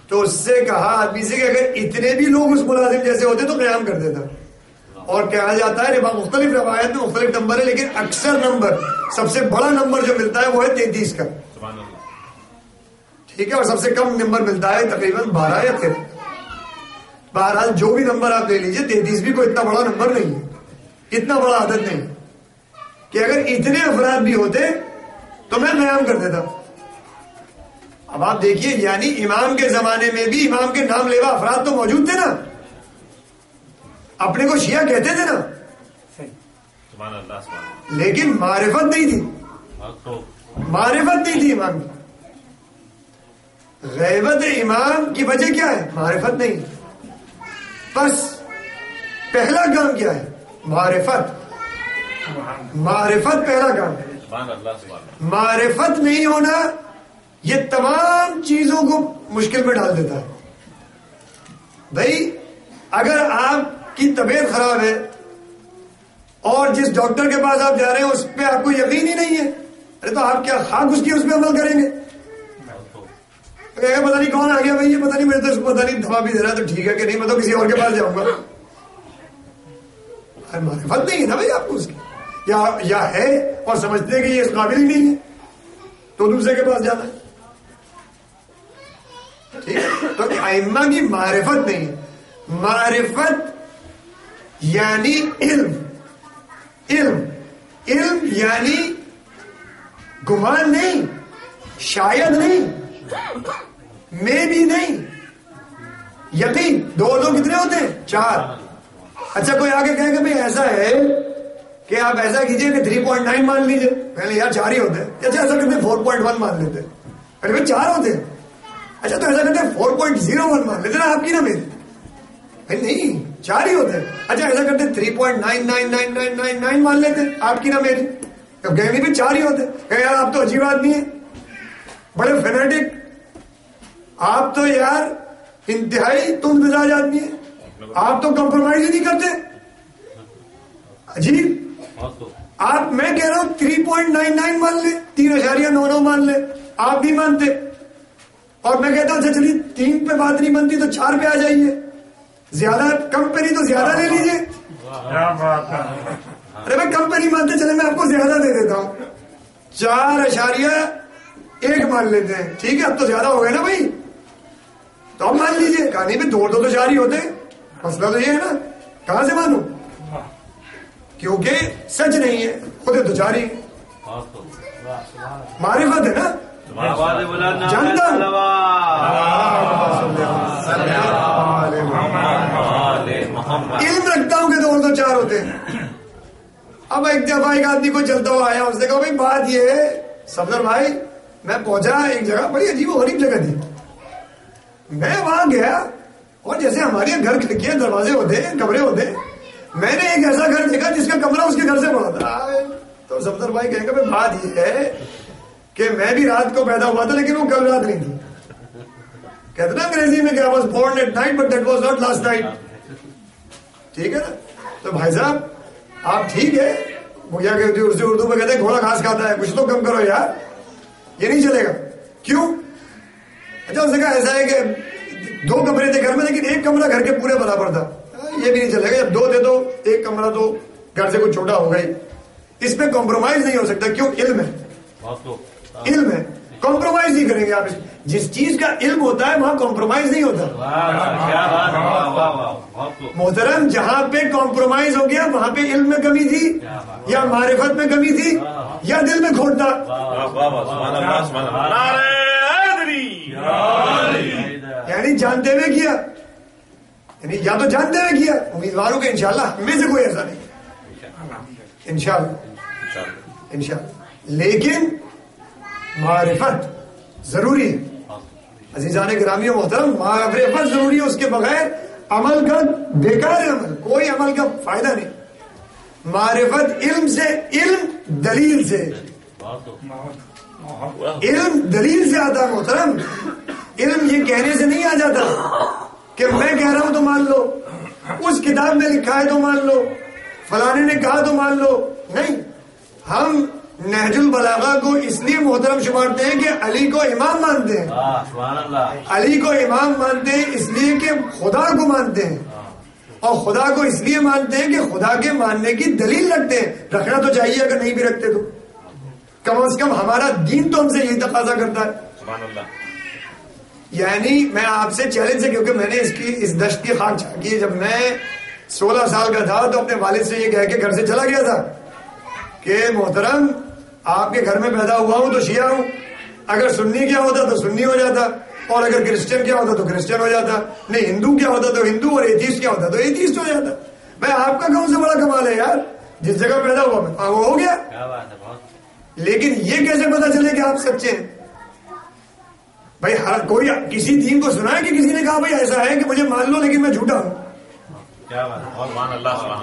تو اس سے کہا آدمی سے کہ اگر اتنے بھی لوگ اس ملازم جیسے ہوتے تو قیام کر دیتا۔ اور کہا جاتا ہے ربا مختلف روایت میں مختلف نمبر ہے لیکن اکثر نمبر سب سے بڑا نمبر جو ملتا ہے وہ ہے تینتیس کا۔ ٹھیک ہے اور سب سے کم نمبر ملتا ہے تقریباً بارہ یا تیرہ بہرحال جو بھی نمبر آپ لے لیجیے تینتیس بھی کوئی اتنا بڑا نمبر نہیں ہے۔ اتنا بڑا عادت نہیں کہ اگر اتنے افراد بھی ہوتے تو میں قیام کر دیتا۔ اب آپ دیکھیے یعنی امام کے زمانے میں بھی امام کے نام لیوا افراد تو موجود تھے نا۔ اپنے کو شیعہ کہتے تھے نا۔ صحیح۔ سبحان اللہ سبحان اللہ۔ لیکن معرفت نہیں تھی۔ خوب معرفت نہیں تھی امام کی۔ غیبت امام کی وجہ کیا ہے؟ معرفت نہیں۔ بس پہلا کام کیا ہے؟ معرفت۔ معرفت پہلا کام۔ ہے سبحان اللہ سبحان اللہ۔ معرفت نہیں ہونا یہ تمام چیزوں کو مشکل میں ڈال دیتا ہے۔ بھائی اگر آپ کی طبیعت خراب ہے اور جس ڈاکٹر کے پاس آپ جا رہے ہیں، اس پہ آپ کو یقین ہی نہیں ہے۔ ارے تو آپ کیا خاک اس کی اس پہ عمل کریں گے؟ بہت نہیں کون آ گیا بھائی، یہ پتہ نہیں مجھے تو اس کو پتہ نہیں، دوا بھی دے رہا تو ٹھیک ہے کہ نہیں میں تو کسی اور کے پاس جاؤں گا۔ معرفت نہیں ہے نا بھائی آپ کو اس کی۔ یا یا ہے اور سمجھتے ہیں کہ یہ اس قابل ہی نہیں ہے۔ تو دوسرے کے پاس جانا۔ ہے ٹھیک ہے۔ تو ائمہ کی معرفت نہیں ہے معرفت یعنی علم. علم. علم یعنی گمان نہیں، شاید نہیں میں بھی نہیں. یقین. دو دو کتنے ہوتے ہیں؟ چار. اچھا کوئی آگے کہے کہ بھائی ایسا ہے کہ آپ ایسا کیجیے کہ تھری پوائنٹ نائن مان لیجیے۔ پہلے یار چار ہی ہوتے ہیں۔ اچھا ایسا کرتے ہیں فور پوائنٹ ون مان لیتے ارے بھائی چار ہوتے ہیں۔ اچھا تو ایسا کرتے ہیں فور پوائنٹ زیرو ون مان لیتے نا، آپ کی نا میری۔ بھائی نہیں چار ہی ہوتے ہیں اچھا ایسا کرتے three point nine nine nine nine nine nine مان لیتے آپ کی نا میری۔ اب گہنی بھی چار ہی ہوتے کہ یار، آپ تو عجیب آدمی ہیں۔ بڑے فینیٹک آپ تو یار انتہائی تم مزاج آدمی ہے آپ تو کمپرومائز ہی نہیں کرتے۔ عجیب۔ آپ، میں کہہ رہا ہوں تھری پوائنٹ نائن نائن مان لے۔ تین اشاریہ نو نو مان لے۔ آپ بھی مانتے۔ اور میں کہتا ہوں اچھا چلیے، تین پہ بات نہیں بنتی تو چار پہ آ جائیے۔ زیادہ کم پہ نہیں تو زیادہ لے لیجیے ارے میں کم پہ نہیں مانتے چلے میں آپ کو زیادہ دے دیتا ہوں۔ چار اشاریہ ایک مان لیتے ہیں۔ ٹھیک ہے اب تو زیادہ ہو گئے نا بھائی۔ تو اب مان لیجیے کہانی میں دو دو تو چار ہی ہوتے ہیں۔ مسئلہ تو یہ ہے نا کہاں سے مانوں؟ کیونکہ سچ نہیں ہے خود تو چار ہی معرفت ہے نا؟ آواز علم رکھتا ہوں کہ دو دو چار ہوتے ہیں۔ اب ایک دفعہ ایک آدمی کو چلتا ہوا آیا، اس نے کہا، بھائی، بات یہ ہے سفر بھائی، میں پہنچا ایک جگہ، بڑی عجیب و غریب جگہ تھی۔ میں وہاں گیا اور جیسے ہمارے یہاں گھر کھڑکیاں، دروازے ہوتے ہیں، کمرے ہوتے ہیں، میں نے ایک ایسا گھر دیکھا جس کا کمرہ اس کے گھر سے بڑا تھا۔ تو سفدر بھائی کہیں گے بات یہ ہے کہ میں بھی رات کو پیدا ہوا تھا، لیکن وہ کل رات نہیں تھی۔ کہتے نا انگریزی میں کیا was born at night but that was not last night ٹھیک ہے نا؟ تو بھائی صاحب آپ ٹھیک ہے بھیا کہتے اردو اردو میں کہتے ہیں گھوڑا گھاس کھاتا ہے کچھ تو کم کرو یار۔ یہ نہیں چلے گا۔ کیوں؟ اچھا اس نے کہا ایسا ہے کہ دو کمرے تھے گھر میں لیکن ایک کمرہ گھر کے پورے برابر تھا یہ بھی نہیں چلے گا۔ جب دو تھے تو ایک کمرہ تو گھر سے کچھ چھوٹا ہو گئی۔ اس میں کمپرومائز نہیں ہو سکتا کیوں؟ علم ہے۔ علم ہے۔ کمپرومائز نہیں کریں گے آپ اس- جس چیز کا علم ہوتا ہے وہاں کمپرومائز نہیں ہوتا واہ کیا بات ہے واہ واہ واہ بہت تو محترم جہاں پہ کمپرومائز ہو گیا وہاں پہ علم میں کمی تھی یا معرفت میں کمی تھی یا دل میں کھوٹ تھا یعنی جانتے ہوئے کیا یعنی یا تو جانتے ہوئے کیا امیدواروں کے انشاءاللہ ہم میں سے کوئی ایسا نہیں انشاءاللہ انشاءاللہ لیکن معرفت ضروری۔ ہے عزیزان گرامی محترم، معرفت ضروری ہے، اس کے بغیر عمل کا بیکار ہے عمل، کوئی عمل کا فائدہ نہیں۔ معرفت علم سے علم دلیل سے۔ علم دلیل سے آتا ہے، محترم۔ علم یہ کہنے سے نہیں آ جاتا کہ میں کہہ رہا ہوں تو مان لو، اس کتاب میں لکھا ہے تو مان لو، فلانے نے کہا تو مان لو۔ نہیں، ہم نہج البلاغہ کو اس لیے محترم شمارتے ہیں کہ علی کو امام مانتے ہیں۔ علی کو امام مانتے ہیں اس لیے کہ خدا کو مانتے ہیں۔ اور خدا کو اس لیے مانتے ہیں کہ خدا کے ماننے کی دلیل رکھتے ہیں۔ رکھنا تو چاہیے اگر نہیں بھی رکھتے تو۔ کم از کم ہمارا دین تو ہم سے یہی تقاضا کرتا ہے۔ یعنی میں آپ سے چیلنج ہے کیونکہ میں نے اس کی اس دشت کی خاک چھا کی ہے۔ جب میں سولہ سال کا تھا تو اپنے والد سے یہ کہہ کے گھر سے چلا گیا تھا کہ محترم آپ کے گھر میں پیدا ہوا ہوں تو شیعہ ہوں۔ اگر سنی کیا ہوتا تو سنی ہو جاتا اور اگر کرسچن کیا ہوتا تو کرسچن ہو جاتا۔ نہیں ہندو کیا ہوتا تو ہندو اور ایتھیسٹ کیا ہوتا تو ایتھیسٹ ہو جاتا۔ میں آپ کا کون سے بڑا کمال ہے یار؟ جس جگہ پیدا ہوا میں وہ ہو گیا۔ لیکن یہ کیسے پتا چلے کہ آپ سچے ہیں؟ بھائی ہر کوئی کسی دین کو سنا ہے کہ کسی نے کہا بھائی ایسا ہے کہ مجھے مان لو لیکن میں جھوٹا ہوں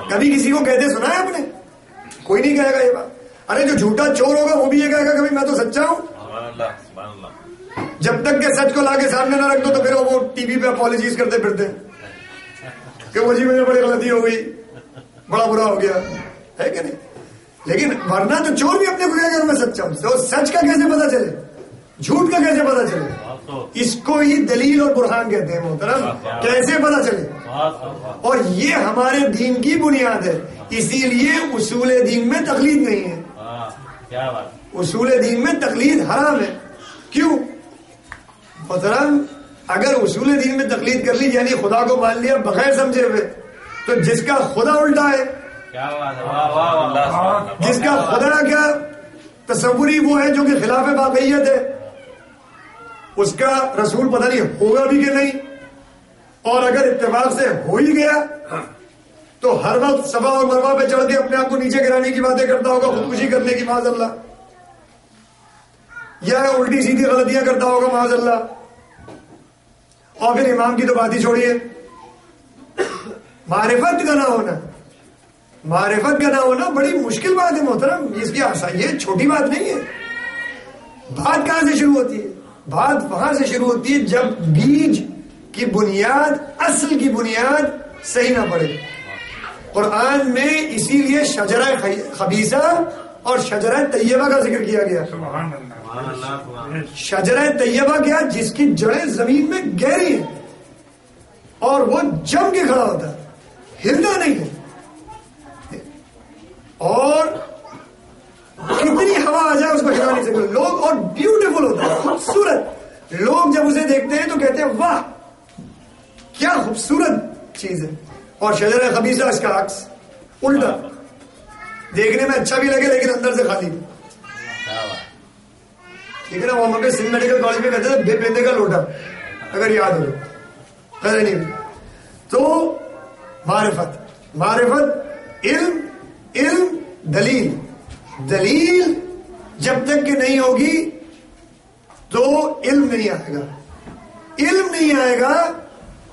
کبھی کسی کو کہتے سنا ہے آپ نے؟ کوئی نہیں کہے گا یہ بات۔ ارے جو جھوٹا چور ہوگا وہ بھی یہ کہے گا کبھی میں تو سچا ہوں۔ جب تک کہ سچ کو لا کے سامنے نہ رکھ دو تو پھر وہ ٹی وی پہ اپالوجیز کرتے پھرتے۔ کہ وہ جی مجھے بڑی غلطی ہو گئی۔ بڑا برا ہو گیا۔ ہے کہ نہیں؟ لیکن ورنہ تو چور بھی اپنے کو کہے گا میں سچا ہوں۔ تو سچ کا کیسے پتا چلے؟ جھوٹ کا کیسے پتا چلے؟ اس کو ہی دلیل اور برہان کہتے ہیں محترم۔ کیسے پتا چلے؟ اور یہ ہمارے دین کی بنیاد ہے۔ اسی لیے اصول دین میں تقلید نہیں ہے۔ اصول دین میں تقلید حرام ہے۔ کیوں؟ محترم اگر اصول دین میں تقلید کر لی یعنی خدا کو مان لیا بغیر سمجھے ہوئے تو جس کا خدا الٹا ہے جس کا خدا کیا تصوری وہ ہے جو کہ خلاف واقعیت ہے اس کا رسول پتہ نہیں ہوگا بھی کہ نہیں۔ اور اگر اتفاق سے ہو ہی گیا تو ہر وقت سبا اور مروا پہ چڑھ کے اپنے آپ کو نیچے گرانے کی باتیں کرتا ہوگا خودکشی کرنے کی، معاذ اللہ۔ یا الٹی سیدھی غلطیاں کرتا ہوگا، معاذ اللہ۔ اور پھر امام کی تو بات ہی چھوڑیے۔ معرفت کا نہ ہونا۔ معرفت کا نہ ہونا بڑی مشکل بات ہے، محترم۔ اس کی آسان یہ چھوٹی بات نہیں ہے بات کہاں سے شروع ہوتی ہے؟ بات وہاں سے شروع ہوتی ہے جب بیج کی بنیاد، اصل کی بنیاد صحیح نہ پڑے۔ قرآن میں اسی لیے شجرہ خبیصہ اور شجرہ طیبہ کا ذکر کیا گیا۔ سبحان اللہ۔ سبحان اللہ۔ سبحان اللہ شجرہ طیبہ کیا؟ جس کی جڑیں زمین میں گہری ہیں۔ اور وہ جم کے کھڑا ہوتا ہے۔ ہلنا نہیں ہے۔ اور کتنی ہوا آ جائے اس کو ہلا نہیں سکتے لوگ اور بیوٹیفل ہوتا ہے خوبصورت۔ لوگ جب اسے دیکھتے ہیں تو کہتے ہیں واہ کیا خوبصورت چیز ہے۔ اور شجر خبیصہ اس کا عکس۔ الٹا۔ دیکھنے میں اچھا بھی لگے لیکن اندر سے خالی۔ ٹھیک ہے نا، وہ ہم سندھ میڈیکل کالج میں کہتے تھے، بے پیندے کا لوٹا۔ اگر یاد ہو۔ خیر نہیں۔ تو معرفت۔ معرفت، علم علم، دلیل۔ دلیل جب تک کہ نہیں ہوگی تو علم نہیں آئے گا۔ علم نہیں آئے گا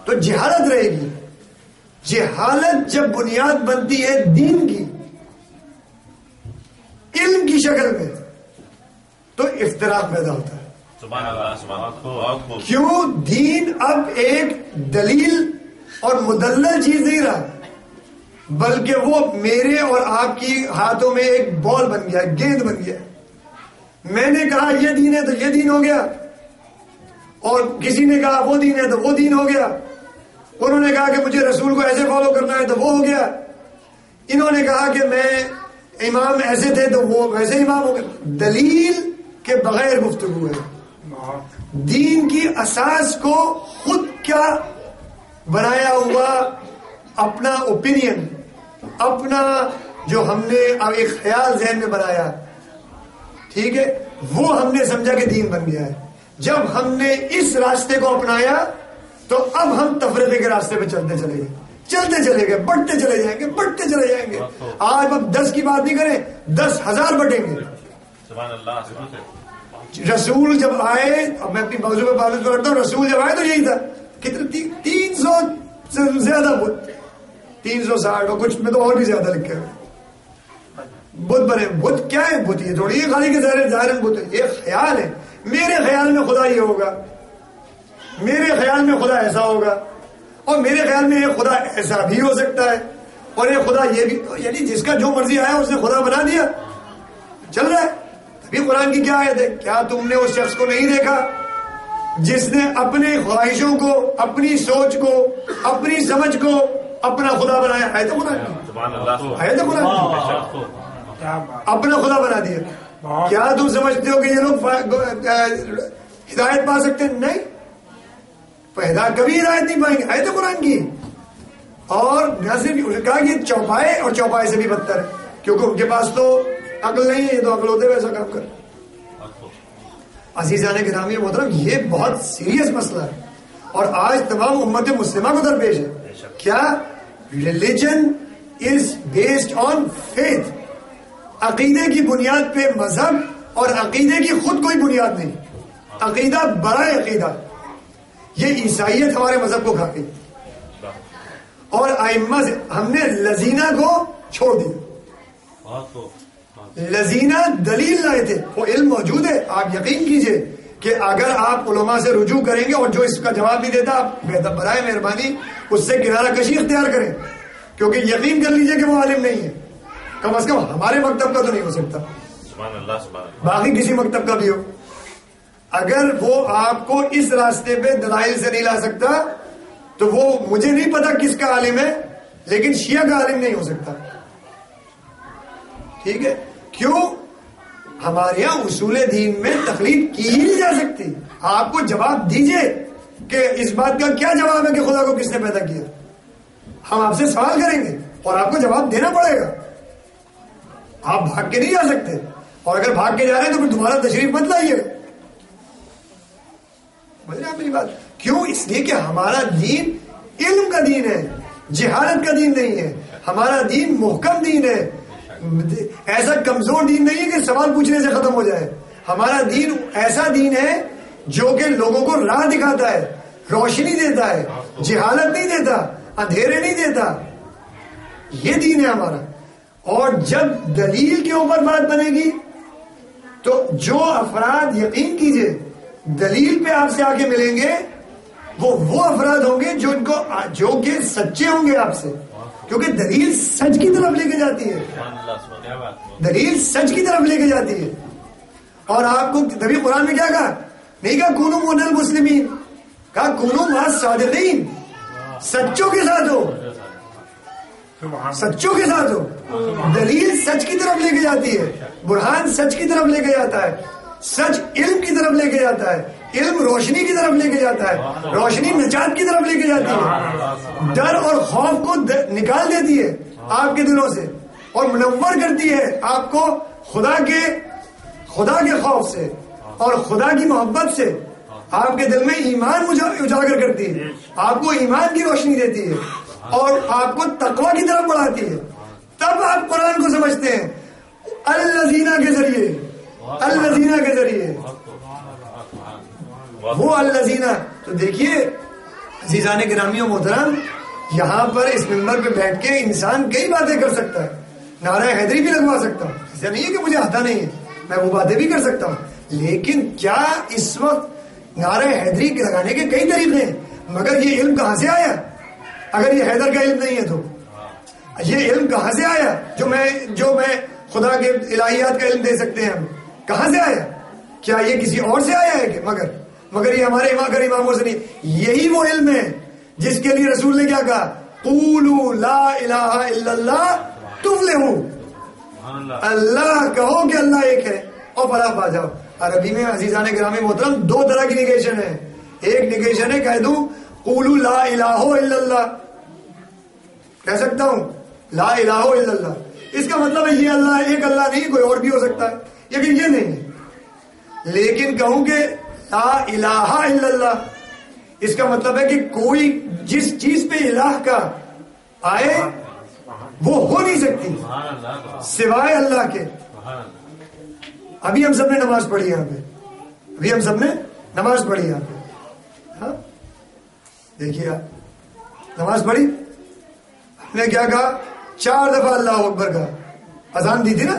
تو جہالت رہے گی۔ جہالت جب بنیاد بنتی ہے دین کی علم کی شکل میں تو اختراق پیدا ہوتا ہے۔ سبحان اللہ سبحان اللہ کیوں؟ دین اب ایک دلیل اور مدلل چیز نہیں رہا بلکہ وہ میرے اور آپ کی ہاتھوں میں ایک بال بن گیا گیند بن گیا۔ میں نے کہا یہ دین ہے تو یہ دین ہو گیا۔ اور کسی نے کہا وہ دین ہے تو وہ دین ہو گیا۔ انہوں نے کہا کہ مجھے رسول کو ایسے فالو کرنا ہے تو وہ ہو گیا۔ انہوں نے کہا کہ میں امام ایسے تھے تو وہ ویسے امام ہو گئے۔ دلیل کے بغیر گفتگو ہے۔ دین کی اساس کو خود کیا بنایا ہوا اپنا اوپینین اپنا جو ہم نے اب ایک خیال ذہن میں بنایا۔ ٹھیک ہے؟ وہ ہم نے سمجھا کہ دین بن گیا ہے۔ جب ہم نے اس راستے کو اپنایا تو اب ہم تفریح کے راستے پہ چلتے چلے گئے۔ چلتے چلے گئے بڑھتے چلے جائیں گے بڑھتے چلے جائیں گے۔ آج اب دس کی بات نہیں کریں دس ہزار بٹیں گے۔ رسول جب آئے اب میں اپنی موضوع پہ بات کرتا ہوں رسول جب آئے تو یہی تھا۔ کتنے تی- تین سو سے زیادہ بت تین سو ساٹھ اور کچھ میں تو اور بھی زیادہ لکھے ہوئے۔ بت بنے بت کیا ہے؟ بت یہ تھوڑی خالی کے ظاہر ظاہر ہے۔ یہ خیال ہے۔ میرے خیال میں خدا یہ ہوگا۔ میرے خیال میں خدا ایسا ہوگا۔ اور میرے خیال میں یہ خدا ایسا بھی ہو سکتا ہے۔ اور یہ خدا یہ بھی یعنی جس کا جو مرضی آیا اس نے خدا بنا دیا۔ چل رہا ہے۔ تبھی قرآن کی کیا آیت ہے؟ کیا تم نے اس شخص کو نہیں دیکھا؟ جس نے اپنے خواہشوں کو اپنی سوچ کو اپنی سمجھ کو اپنا خدا بنایا۔ ہے تو قرآن کی؟ سبحان اللہ۔ ہے تو قرآن اپنا خدا بنا دیا۔ کیا تم سمجھتے ہو کہ یہ لوگ ہدایت پا سکتے ہیں؟ نہیں۔ پیدا کبھی ہدایت نہیں پائیں گے۔ ہے تو قرآن کی۔ اور نہ صرف کہا کہ یہ چوپائے اور چوپائے سے بھی بدتر ہے، کیونکہ ان کے پاس تو عقل نہیں ہے، یہ تو عقل ہوتے ہوئے ایسا کام کر۔ عزیزان کے نامی محترم، یہ بہت سیریس مسئلہ ہے۔ اور آج تمام امت مسلمہ کو درپیش ہے۔ کیا religion is based on faith عقیدے کی بنیاد پہ مذہب اور عقیدے کی خود کوئی بنیاد نہیں۔ عقیدہ بڑا عقیدہ۔ یہ عیسائیت ہمارے مذہب کو کھا گئی اور آئمہ سے ہم نے لذینہ کو چھوڑ دیا۔ لذینہ دلیل لائے تھے۔ وہ علم موجود ہے۔ آپ یقین کیجیے کہ اگر آپ علماء سے رجوع کریں گے اور جو اس کا جواب نہیں دیتا آپ بہتر برائے مہربانی اس سے کنارہ کشی اختیار کریں۔ کیونکہ یقین کر لیجیے کہ وہ عالم نہیں ہے۔ کم از کم ہمارے مکتب کا تو نہیں ہو سکتا۔ سبحان اللہ سبحان اللہ۔ باقی کسی مکتب کا بھی ہو۔ اگر وہ آپ کو اس راستے پہ دلائل سے نہیں لا سکتا، تو وہ مجھے نہیں پتا کس کا عالم ہے، لیکن شیعہ کا عالم نہیں ہو سکتا۔ ٹھیک ہے؟ کیوں؟ ہمارے یہاں اصول دین میں تقلید کی ہی نہیں جا سکتی۔ آپ کو جواب دیجیے کہ اس بات کا کیا جواب ہے کہ خدا کو کس نے پیدا کیا۔ ہم آپ سے سوال کریں گے اور آپ کو جواب دینا پڑے گا۔ آپ بھاگ کے نہیں جا سکتے۔ اور اگر بھاگ کے جا رہے ہیں تو پھر دوبارہ تشریف مت لائیے۔ گا سمجھ رہے میری بات؟ کیوں؟ اس لیے کہ ہمارا دین علم کا دین ہے، جہالت کا دین نہیں ہے، ہمارا دین محکم دین ہے۔ ایسا کمزور دین نہیں ہے کہ سوال پوچھنے سے ختم ہو جائے۔ ہمارا دین ایسا دین ہے جو کہ لوگوں کو راہ دکھاتا ہے، روشنی دیتا ہے، جہالت نہیں دیتا، اندھیرے نہیں دیتا۔ یہ دین ہے ہمارا۔ اور جب دلیل کے اوپر بات بنے گی، تو جو افراد یقین کیجیے دلیل پہ آپ سے آ کے ملیں گے، وہ وہ افراد ہوں گے جو ان کو جو کہ سچے ہوں گے آپ سے۔ کیونکہ دلیل سچ کی طرف لے کے جاتی ہے۔ دلیل سچ کی طرف لے کے جاتی ہے۔ اور آپ کو نبی قرآن میں کیا کہا؟ نہیں کہا، کونو من المسلمین کہا، کونو مع صادقین سچوں کے ساتھ ہو۔ سچوں کے ساتھ ہو۔ دلیل سچ کی طرف لے کے جاتی ہے۔ برہان سچ کی طرف لے کے جاتا ہے۔ سچ علم کی طرف لے کے جاتا ہے، علم روشنی کی طرف لے کے جاتا ہے، روشنی نجات کی طرف لے کے جاتی ہے۔ ڈر اور خوف کو نکال دیتی ہے آپ کے دلوں سے اور منور کرتی ہے آپ کو خدا کے خدا کے خوف سے اور خدا کی محبت سے۔ آپ کے دل میں ایمان اجاگر کرتی ہے۔ آپ کو ایمان کی روشنی دیتی ہے اور آپ کو تقوی کی طرف بڑھاتی ہے۔ تب آپ قرآن کو سمجھتے ہیں۔ الزینہ کے ذریعے۔ الزینہ کے ذریعے۔ وہ الزینہ تو دیکھیے، عزیزان گرامی و محترم، یہاں پر اس ممبر پہ بیٹھ کے انسان کئی باتیں کر سکتا ہے۔ نعرہ حیدری بھی لگوا سکتا ہوں۔ ایسا نہیں ہے کہ مجھے آتا نہیں ہے۔ میں وہ باتیں بھی کر سکتا ہوں۔ لیکن کیا اس وقت نعرہ حیدری کے لگانے کے کئی طریقے ہیں؟ مگر یہ علم کہاں سے آیا؟ اگر یہ حیدر کا علم نہیں ہے تو۔ یہ علم کہاں سے آیا؟ جو میں جو میں خدا کے الہیات کا علم دے سکتے ہیں ہم۔ کہاں سے آیا کیا یہ کسی اور سے آیا ہے کہ مگر؟ مگر یہ ہمارے امام کر اماموں سے نہیں یہی وہ علم ہے جس کے لیے رسول نے کیا کہا؟ قولوا لا الہ الا اللہ تفلحوا سبحان اللہ اللہ کہو کہ اللہ ایک ہے اور فلاح پا جاؤ۔ عربی میں عزیزان گرامی محترم دو طرح کی نگیشن ہے ایک نگیشن ہے کہہ دوں قولوا لا الہ الا اللہ۔ کہہ سکتا ہوں؟ لا الہ الا اللہ۔ اس کا مطلب ہے یہ اللہ ایک اللہ نہیں، کوئی اور بھی ہو سکتا ہے۔ لیکن یہ نہیں۔ لیکن کہوں کہ لا الہ الا اللہ۔ اس کا مطلب ہے کہ کوئی جس چیز پہ الہ کا آئے، وہ ہو نہیں سکتی۔ سوائے اللہ کے۔ ابھی ہم سب نے نماز پڑھی یہاں پہ۔ ابھی ہم سب نے نماز پڑھی یہاں پہ۔ ہاں؟ دیکھیے آپ۔ نماز پڑھی؟ ہم نے کیا کہا؟ چار دفعہ اللہ اکبر کہا۔ اذان دی تھی نا؟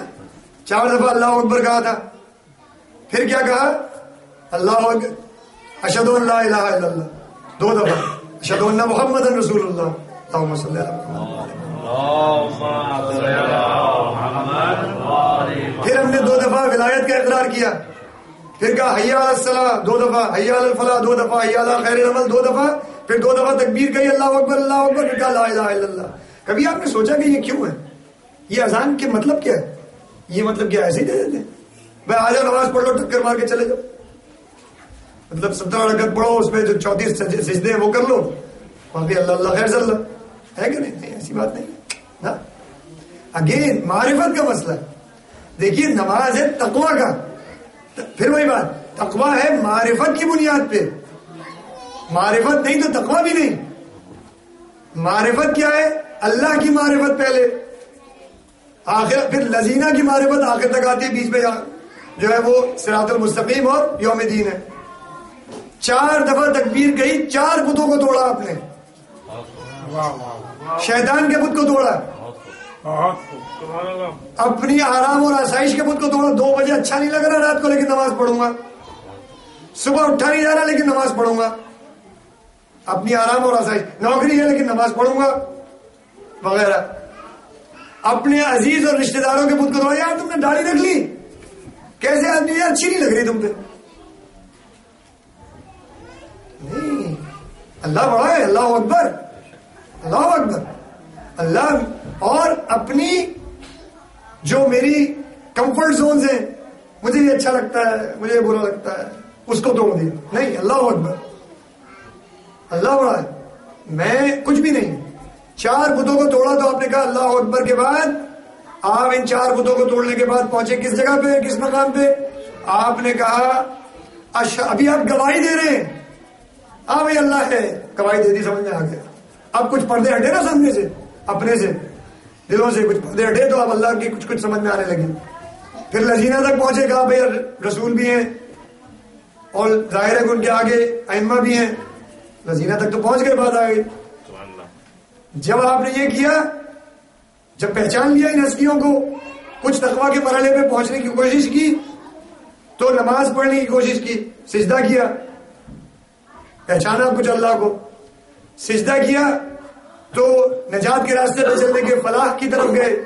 چار دفعہ اللہ اکبر کہا تھا۔ پھر کیا کہا؟ اللہ اکبر اشد اللہ الہ الا اللہ۔ دو دفعہ اشد اللہ محمد رسول اللہ۔ اللہم صلی اللہ پھر ہم نے دو دفعہ ولایت کا اقرار کیا۔ پھر کہا حیا الصلاح دو دفعہ حیا الفلاح، دو دفعہ حیا خیر العمل، دو دفعہ۔ پھر دو دفعہ تکبیر کہی اللہ اکبر اللہ اکبر، پھر کہا، لا الہ الا اللہ۔ کبھی آپ نے سوچا کہ یہ کیوں ہے؟ یہ اذان کے مطلب کیا ہے؟ یہ مطلب کیا ایسے ہی دے دیتے ہیں؟ بھائی آ جاؤ نماز پڑھ لو ٹکر مار کے چلے جاؤ۔ مطلب سترہ رکعت پڑھو، اس میں جو چوتیس سجدے ہیں وہ کر لو۔ وہاں اللہ اللہ خیر صلی اللہ ہے کہ نہیں؟ نہیں، ایسی بات نہیں۔ نا اگین معرفت کا مسئلہ ہے۔ دیکھیے، نماز ہے تقوا کا۔ پھر وہی بات۔ تقوا ہے معرفت کی بنیاد پہ۔ معرفت نہیں تو تقوا بھی نہیں۔ معرفت کیا ہے؟ اللہ کی معرفت پہلے۔ آخر پھر لذینہ کی معرفت آخر تک آتی ہے، بیچ میں جو ہے وہ سراط المستقیم اور یوم دین ہے۔ چار دفعہ تکبیر گئی چار بتوں کو توڑا آپ نے۔ شیطان کے بت کو توڑا۔ اپنی آرام اور آسائش کے بت کو توڑا۔ دو بجے اچھا نہیں لگ رہا رات کو، لیکن نماز پڑھوں گا۔ صبح اٹھا نہیں جا رہا، لیکن نماز پڑھوں گا۔ اپنی آرام اور آسائش۔ نوکری ہے، لیکن نماز پڑھوں گا۔ وغیرہ۔ اپنے عزیز اور رشتہ داروں کے بت کو توڑا یار تم نے داڑھی رکھ لی۔ کیسے آدمی یار اچھی نہیں لگ رہی تم پہ؟ نہیں، اللہ بڑا ہے، اللہ اکبر۔ اللہ اکبر۔ اللہ، اور اپنی جو میری کمفرٹ زونز ہیں، مجھے یہ اچھا لگتا ہے، مجھے یہ برا لگتا ہے۔ اس کو توڑ دیا۔ نہیں، اللہ اکبر۔ اللہ بڑا ہے۔ میں کچھ بھی نہیں۔ چار بتوں کو توڑا تو آپ نے کہا اللہ اکبر کے بعد آپ ان چار بتوں کو توڑنے کے بعد پہنچے کس جگہ پہ، کس مقام پہ؟ آپ نے کہا، اش، ابھی آپ گواہی دے رہے ہیں۔ ہاں بھائی، اللہ ہے۔ گواہی دے دی، سمجھ میں آ گیا۔ اب کچھ پردے ہٹے نا سامنے سے، اپنے سے۔ دلوں سے کچھ پردے ہٹے تو اب اللہ کی کچھ کچھ سمجھ میں آنے لگی۔ پھر لذینہ تک پہنچے کہا، بھائی رسول بھی ہیں۔ اور ظاہر ہے کہ ان کے آگے ائمہ بھی ہیں۔ لذینہ تک تو پہنچ گئے، بات آ گئی۔ جب آپ نے یہ کیا، جب پہچان لیا ان ہستیوں کو، کچھ تقوا کے مرحلے پہ پہنچنے کی کوشش کی، تو نماز پڑھنے کی کوشش کی، سجدہ کیا۔ پہچانا کچھ اللہ کو۔ سجدہ کیا، تو نجات کے راستے پہ چلنے کے فلاح کی طرف گئے۔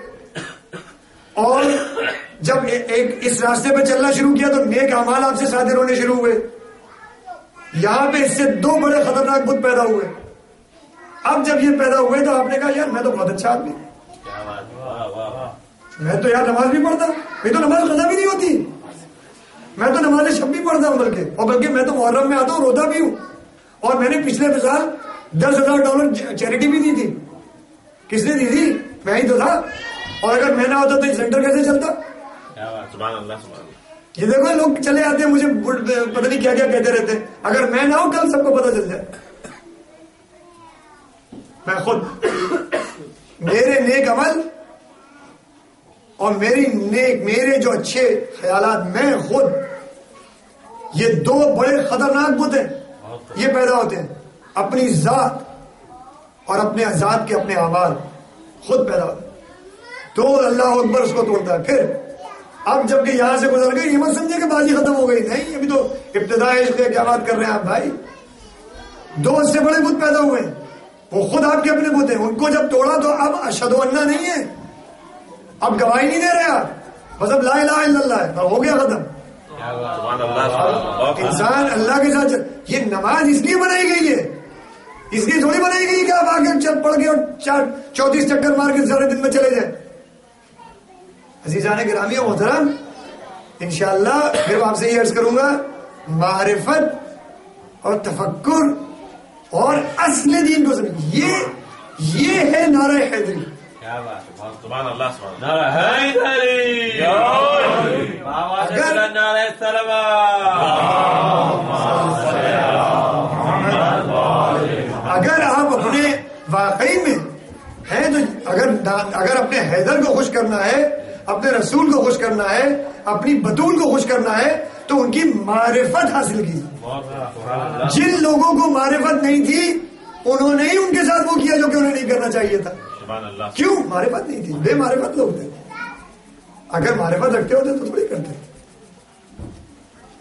اور جب ایک اس راستے پہ چلنا شروع کیا، تو نیک اعمال آپ سے صادر ہونے شروع ہوئے۔ یہاں پہ اس سے دو بڑے خطرناک بت پیدا ہوئے۔ اب جب یہ پیدا ہوئے تو آپ نے کہا یار میں تو بہت اچھا آدمی میں تو یار نماز بھی پڑھتا میں تو نماز قضا بھی نہیں ہوتی۔ میں تو نماز شب بھی پڑھتا ہوں بلکہ اور بلکہ میں تو محرم میں آتا ہوں روتا بھی ہوں۔ اور میں نے پچھلے سال دس ہزار ڈالر چیریٹی بھی دی تھی۔ کس نے دی تھی؟ میں ہی تو تھا۔ اور اگر میں نہ ہوتا تو یہ سینٹر کیسے چلتا؟ کیا بات سبحان اللہ سبحان اللہ۔ یہ دیکھو لوگ چلے آتے ہیں مجھے پتہ نہیں کیا کیا کہتے رہتے ہیں۔ اگر میں نہ ہوں کل سب کو پتہ چل جائے۔ میں خود میرے نیک عمل اور میری نیک میرے جو اچھے خیالات میں خود یہ دو بڑے خطرناک بت ہیں، یہ پیدا ہوتے ہیں۔ اپنی ذات اور اپنے ذات کے اپنے اعمال خود پیدا ہوتے تو اللہ اکبر اس کو توڑتا ہے۔ پھر اب جبکہ یہاں سے گزر گئی، یہ مت سمجھے کہ بازی ختم ہو گئی۔ نہیں، ابھی تو ابتدائی کیا بات کر رہے ہیں آپ بھائی۔ دو اس سے بڑے بت پیدا ہوئے ہیں۔ وہ خود آپ کے اپنے بت ہیں۔ ان کو جب توڑا تو اب اشد و اللہ نہیں ہے اب گواہی نہیں دے رہے آپ۔ بس اب لا الہ الا اللہ ہے۔ ہو گیا ختم۔ انسان اللہ کے ساتھ یہ نماز اس لیے بنائی گئی ہے۔ اس لیے تھوڑی بنائی گئی کہ آپ آگے چل پڑ کے اور چار چوتیس چکر مار کے سارے دن میں چلے جائیں۔ عزیزان گرامی محترم، انشاءاللہ پھر آپ سے یہ عرض کروں گا، معرفت اور تفکر اور اصل دین کو سمجھ یہ یہ ہے نعرہ حیدری۔ ہے؟ اگر- آپ اپنے واقعی میں ہیں تو اگر اگر اپنے حیدر کو خوش کرنا ہے اپنے رسول کو خوش کرنا ہے اپنی بطول کو خوش کرنا ہے تو ان کی معرفت حاصل کی۔ جن لوگوں کو معرفت نہیں تھی انہوں نے ہی ان کے ساتھ وہ کیا جو کہ انہیں نہیں کرنا چاہیے تھا۔ کیوں؟ معرفت نہیں تھی۔ بے معرفت لوگ تھے۔ اگر معرفت رکھتے ہوتے تو تھوڑی کرتے۔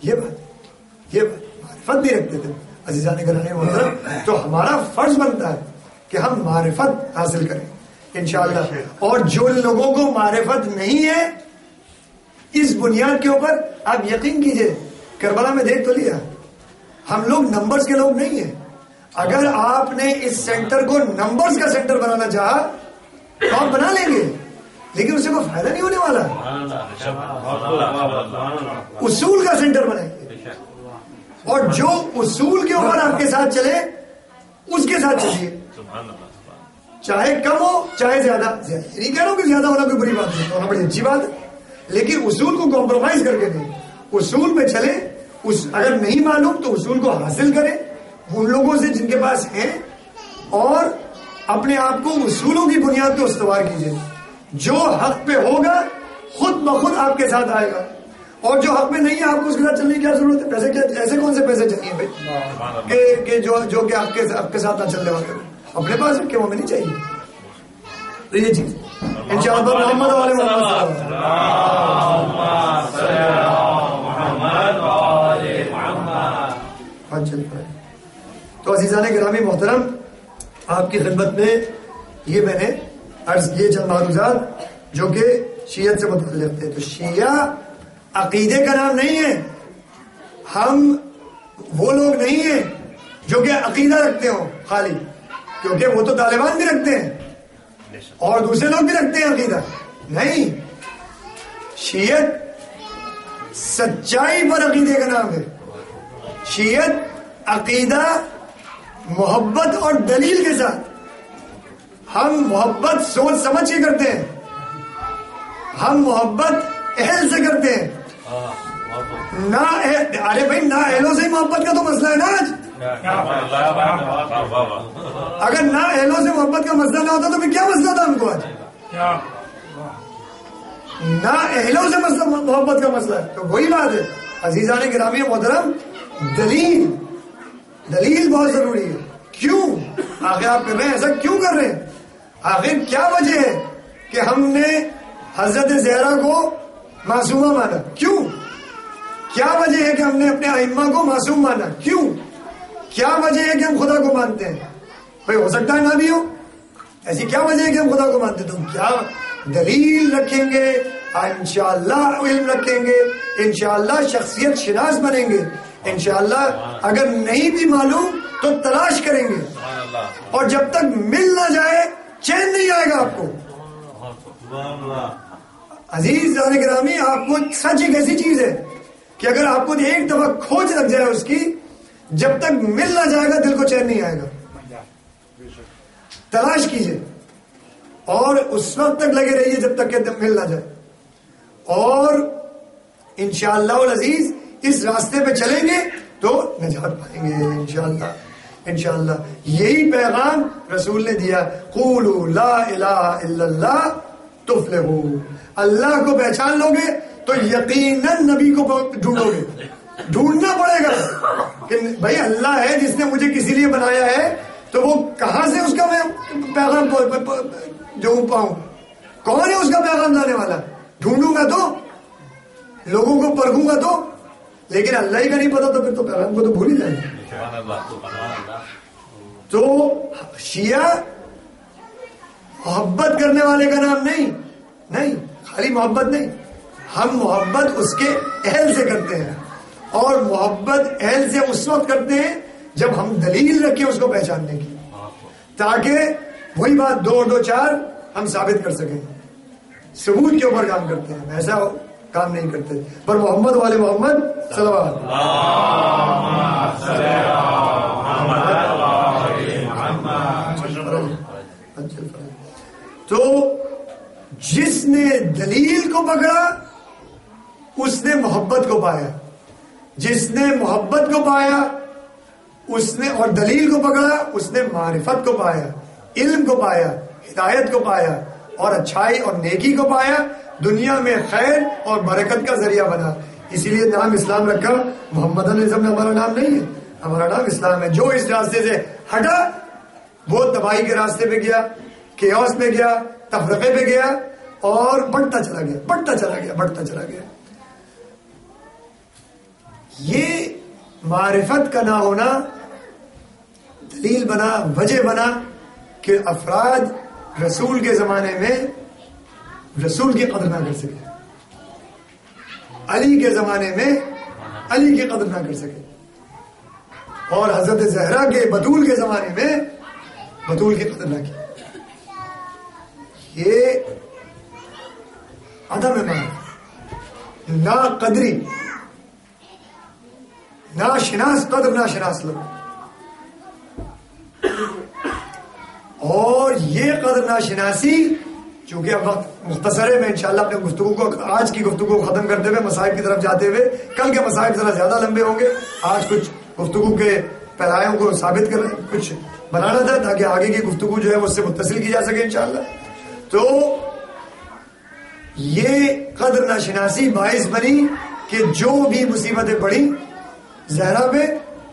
یہ بات یہ بات معرفت نہیں رکھتے تھے۔ عزیزان گرانے محترم تو ہمارا فرض بنتا ہے کہ ہم معرفت حاصل کریں۔ انشاءاللہ۔ اور جو لوگوں کو معرفت نہیں ہے اس بنیاد کے اوپر آپ یقین کیجیے، کربلا میں دیکھ تو لیا ہم لوگ نمبرز کے لوگ نہیں ہیں۔ اگر آپ نے اس سینٹر کو نمبرز کا سینٹر بنانا چاہا، تو آپ بنا لیں گے۔ لیکن اسے کوئی فائدہ نہیں ہونے والا۔ اصول کا سینٹر بنائیں گے۔ اور جو اصول کے اوپر آپ کے ساتھ چلے اس کے ساتھ چلیے۔ چاہے کم ہو، چاہے زیادہ۔ زیادہ نہیں کہہ رہا ہوں کہ زیادہ ہونا کوئی بری بات نہیں، ہونا بڑی اچھی بات ہے۔ لیکن اصول کو کمپرومائز کر کے نہیں. اصول پہ چلے اس اگر نہیں معلوم تو اصول کو حاصل کریں. ان لوگوں سے جن کے پاس ہیں، اور اپنے آپ کو اصولوں کی بنیاد پہ استوار کیجیے جو حق پہ ہوگا، خود بخود آپ کے ساتھ آئے گا. اور جو حق پہ نہیں ہے، آپ کو اس کے ساتھ چلنے کی کیا ضرورت ہے؟ پیسے کیا ایسے کون سے پیسے چاہیے بھائی؟ کہ کہ جو جو کہ آپ کے آپ کے ساتھ نہ چلنے والے اپنے پاس رکھے، وہ ہمیں نہیں چاہیے. تو یہ چیز. ان شاء اللہ محمد والے محمد صلی اللہ علیہ وسلم ہاں، چل پائے تو عزیزان گرامی محترم آپ کی خدمت میں یہ میں نے عرض کیے چند معروضات جو کہ شیعت سے متعلق تھے۔ تو شیعہ عقیدے کا نام نہیں ہے۔ ہم وہ لوگ نہیں ہیں جو کہ عقیدہ رکھتے ہوں خالی کیونکہ وہ تو طالبان بھی رکھتے ہیں۔ اور دوسرے لوگ بھی رکھتے ہیں عقیدہ۔ نہیں۔ شیعت سچائی پر عقیدے کا نام ہے۔ شیعت عقیدہ محبت اور دلیل کے ساتھ۔ ہم محبت سوچ سمجھ کے کرتے ہیں۔ ہم محبت اہل سے کرتے ہیں۔ نہ اہل- ارے بھائی نہ اہلوں سے محبت کا تو مسئلہ ہے نا آج۔ اگر نہ اہلوں سے محبت کا مسئلہ نہ ہوتا تو پھر کیا مسئلہ تھا ہم کو آج؟ نہ اہلوں سے مسئلہ محبت کا مسئلہ ہے۔ تو وہی بات ہے۔ عزیزان گرامی محترم دلیل دلیل بہت ضروری ہے۔ کیوں؟ آخر آپ کر رہے ہیں؟ ایسا کیوں کر رہے ہیں؟ آخر کیا وجہ ہے کہ ہم نے حضرت زہرا کو معصومہ مانا؟ کیوں؟ کیا وجہ ہے کہ ہم نے اپنے ائمہ کو معصوم مانا؟ کیوں؟ کیا وجہ ہے کہ ہم خدا کو مانتے ہیں؟ بھائی ہو سکتا ہے نہ بھی ہو؟ ایسی کیا وجہ ہے کہ ہم خدا کو مانتے ہیں؟ تو کیا دلیل رکھیں گے؟ انشاءاللہ علم رکھیں گے، انشاءاللہ شخصیت شناس بنیں گے۔ انشاءاللہ اگر نہیں بھی معلوم تو تلاش کریں گے۔ اور جب تک مل نہ جائے، چین نہیں آئے گا آپ کو۔ عزیز جان گرامی، آپ کو سچ ایک ایسی چیز ہے کہ اگر آپ کو ایک دفعہ کھوج لگ جائے اس کی جب تک مل نہ جائے گا دل کو چین نہیں آئے گا۔ تلاش کیجیے۔ اور اس وقت تک لگے رہیے جب تک کہ مل نہ جائے۔ اور انشاءاللہ العزیز اس راستے پہ چلیں گے تو نجات پائیں گے انشاءاللہ۔ انشاءاللہ یہی پیغام رسول نے دیا۔ قولوا لا الہ الا اللہ تفلحو۔ اللہ کو پہچان لو گے تو یقیناً نبی کو ڈھونڈو گے ڈھونڈنا پڑے گا۔ کہ بھائی اللہ ہے جس نے مجھے کسی لیے بنایا ہے تو وہ کہاں سے اس کا میں پیغام جو پاؤں؟ کون ہے اس کا پیغام لانے والا؟ ڈھونڈوں گا تو؟ لوگوں کو پرکھوں گا تو؟ لیکن اللہ ہی کا نہیں پتا تو پھر تو پیغام کو تو بھول ہی جائیں۔ گے تو شیعہ محبت کرنے والے کا نام نہیں نہیں خالی محبت نہیں ہم محبت اس کے اہل سے کرتے ہیں۔ اور محبت اہل سے اس وقت کرتے ہیں جب ہم دلیل رکھیں اس کو پہچاننے کی۔ تاکہ وہی بات دو دو چار ہم ثابت کر سکیں۔ ثبوت کے اوپر کام کرتے ہیں ایسا کام نہیں کرتے۔ پر محمد والے محمد صلی تو جس نے دلیل کو پکڑا، اس نے محبت کو پایا۔ جس نے محبت کو پایا، اس نے اور دلیل کو پکڑا، اس نے معرفت کو پایا، علم کو پایا، ہدایت کو پایا، اور اچھائی اور نیکی کو پایا، دنیا میں خیر اور برکت کا ذریعہ بنا۔ اسی لیے نام اسلام رکھا۔ محمد نظم ہمارا نام نہیں ہے۔ ہمارا نام اسلام ہے۔ جو اس راستے سے ہٹا، وہ تباہی کے راستے پہ گیا، کیوس پہ گیا، تفرقے پہ گیا، اور بڑھتا چلا گیا، بڑھتا چلا گیا، بڑھتا چلا گیا۔ یہ معرفت کا نہ ہونا، دلیل بنا، وجہ بنا کہ افراد رسول کے زمانے میں رسول کی قدر نہ کر سکے۔ علی کے زمانے میں علی کی قدر نہ کر سکے۔ اور حضرت زہرا کے بطول کے زمانے میں بطول کی قدر نہ کی۔ یہ عدم مان نا قدری۔ نا شناس قدر نا شناس لوگ۔ اور یہ قدر نا شناسی چونکہ اب وقت مختصر ہے، میں انشاءاللہ اپنے گفتگو کو، آج کی گفتگو کو ختم کرتے ہوئے مسائب کی طرف جاتے ہوئے، کل کے مسائب ذرا زیادہ لمبے ہوں گے۔ آج کچھ گفتگو کے پیرایوں کو ثابت کر، کچھ بنانا تھا تاکہ آگے کی گفتگو جو ہے وہ اس سے متصل کی جا سکے انشاءاللہ۔ تو یہ قدر ناشناسی باعث بنی کہ جو بھی مصیبتیں پڑی زہرا پہ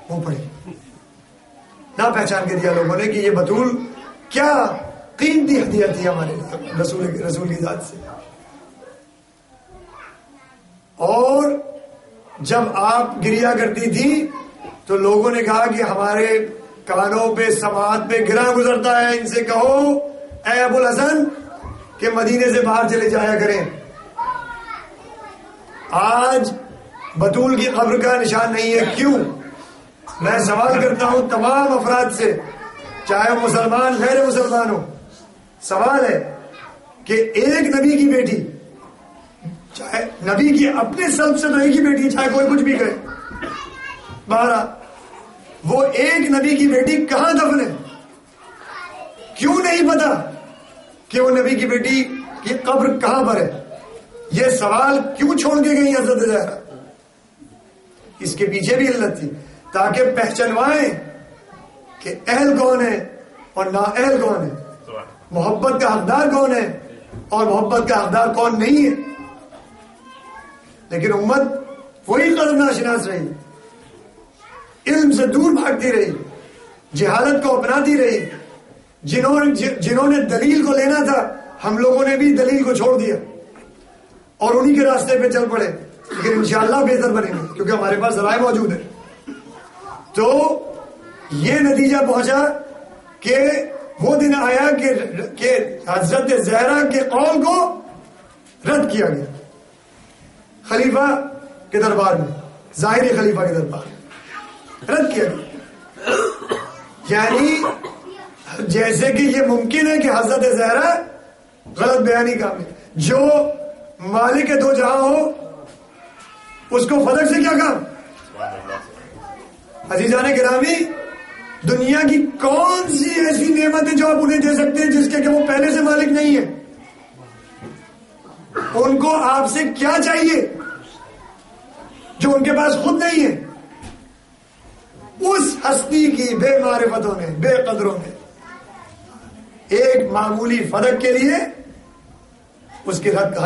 وہ پڑی نہ پہچان کے دیا لوگوں نے کہ یہ بطول کیا قیمتی ہدیہ تھی ہمارے رسول رسول کی ذات سے۔ اور جب آپ گریا کرتی تھی تو لوگوں نے کہا کہ ہمارے کانوں پہ، سماعت پہ گرا گزرتا ہے۔ ان سے کہو، اے ابو الحسن، کہ مدینے سے باہر چلے جایا کریں۔ آج بطول کی قبر کا نشان نہیں ہے۔ کیوں؟ میں سوال کرتا ہوں تمام افراد سے، چاہے وہ مسلمان، غیر مسلمان ہو سوال ہے کہ ایک نبی کی بیٹی، چاہے نبی کی اپنے سلب سے تو ایک ہی بیٹی، چاہے کوئی کچھ بھی کرے بارہ وہ ایک نبی کی بیٹی کہاں دفن ہے؟ کیوں نہیں پتا کہ وہ نبی کی بیٹی کی قبر کہاں پر ہے؟ یہ سوال کیوں چھوڑ کے گئی حضرت زہرا؟ اس کے پیچھے بھی علت تھی، تاکہ پہچانوائیں کہ اہل کون ہے اور نا اہل کون ہے محبت کا حقدار کون ہے اور محبت کا حقدار کون نہیں ہے۔ لیکن امت وہی قدر ناشناس رہی، علم سے دور بھاگتی رہی، جہالت کو اپناتی رہی۔ جنہوں نے جنہوں نے دلیل کو لینا تھا، ہم لوگوں نے بھی دلیل کو چھوڑ دیا اور انہی کے راستے پہ چل پڑے۔ لیکن انشاءاللہ بہتر بنے گے کیونکہ ہمارے پاس رائے موجود ہے۔ تو یہ نتیجہ پہنچا کہ وہ دن آیا کہ حضرت زہرا کے قول کو رد کیا گیا۔ خلیفہ کے دربار میں، ظاہری خلیفہ کے دربار میں رد کیا گیا۔ یعنی جیسے کہ یہ ممکن ہے کہ حضرت زہرا غلط بیانی کا جو مالک دو جہاں ہو اس کو فلک سے کیا کام؟ عزیزان گرامی، دنیا کی کون سی ایسی نعمت ہے جو آپ انہیں دے سکتے ہیں جس کے کہ وہ پہلے سے مالک نہیں ہے ان کو آپ سے کیا چاہیے جو ان کے پاس خود نہیں ہے اس ہستی کی، بے معرفتوں نے بے قدروں نے ایک معمولی فرق کے لیے اس کے رد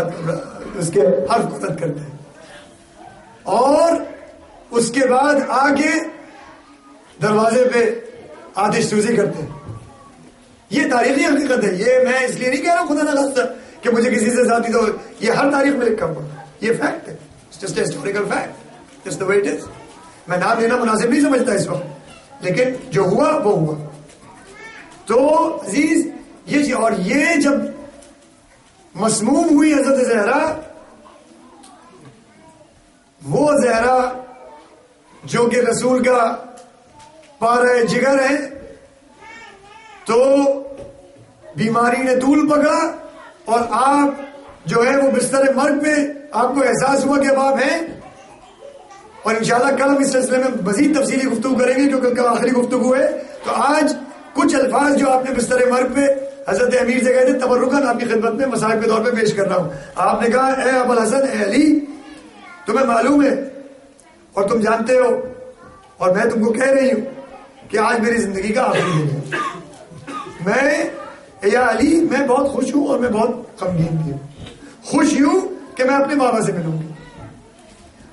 اس کے حرف کو رد کرتے ہیں اور اس کے بعد آگے دروازے پہ آتش سوزی کرتے ہیں۔ یہ تاریخی حقیقت ہے۔ یہ میں اس لیے نہیں کہہ رہا ہوں، خدا نہ خاصہ کہ مجھے کسی سے ذاتی تو یہ ہر تاریخ میں لکھا ہوا یہ فیکٹ ہے۔ Just historical fact just the wait is میں نام لینا مناسب نہیں سمجھتا اس وقت۔ لیکن جو ہوا، وہ ہوا۔ تو عزیز، یہ اور یہ جب مسموم ہوئی حضرت زہرا وہ زہرا جو کہ رسول کا پارہ جگر ہے، تو بیماری نے طول پکڑا اور آپ جو ہے وہ بستر مرگ میں آپ کو احساس ہوا کہ اب آپ ہیں۔ اور انشاءاللہ کل ہم اس سلسلے میں مزید تفصیلی گفتگو کریں گے کیونکہ کل آخری گفتگو ہے۔ تو آج کچھ الفاظ جو آپ نے بستر مرگ پہ حضرت امیر سے کہتے تبرکن آپ کی خدمت میں مسائل کے طور پہ پیش کر رہا ہوں۔ آپ نے کہا، اے ابو الحسن، اے علی تمہیں معلوم ہے اور تم جانتے ہو اور میں تم کو کہہ رہی ہوں کہ آج میری زندگی کا آخری دن ہے۔ میں، یا علی، میں بہت خوش ہوں اور میں بہت غمگین بھی ہوں۔ خوش یوں کہ میں اپنے بابا سے ملوں گی۔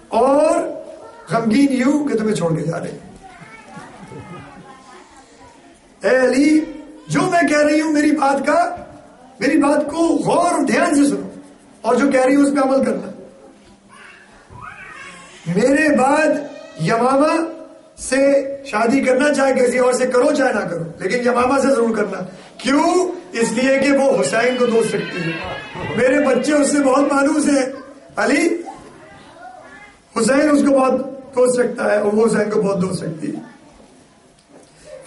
اور غمگین یوں کہ تمہیں چھوڑ کے جا رہے اے علی، جو میں کہہ رہی ہوں میری بات کا، میری بات کو غور اور دھیان سے سنو۔ اور جو کہہ رہی ہوں اس پہ عمل کرنا۔ میرے بعد یمامہ سے شادی کرنا چاہے کسی اور سے کرو چاہے نہ کرو، لیکن یمامہ سے ضرور کرنا۔ کیوں؟ اس لیے کہ وہ حسین کو دوست رکھتی ہے۔ میرے بچے اس سے بہت مانوس ہیں۔ علی، حسین اس کو بہت دوست رکھتا ہے اور وہ حسین کو بہت دوست رکھتی ہے۔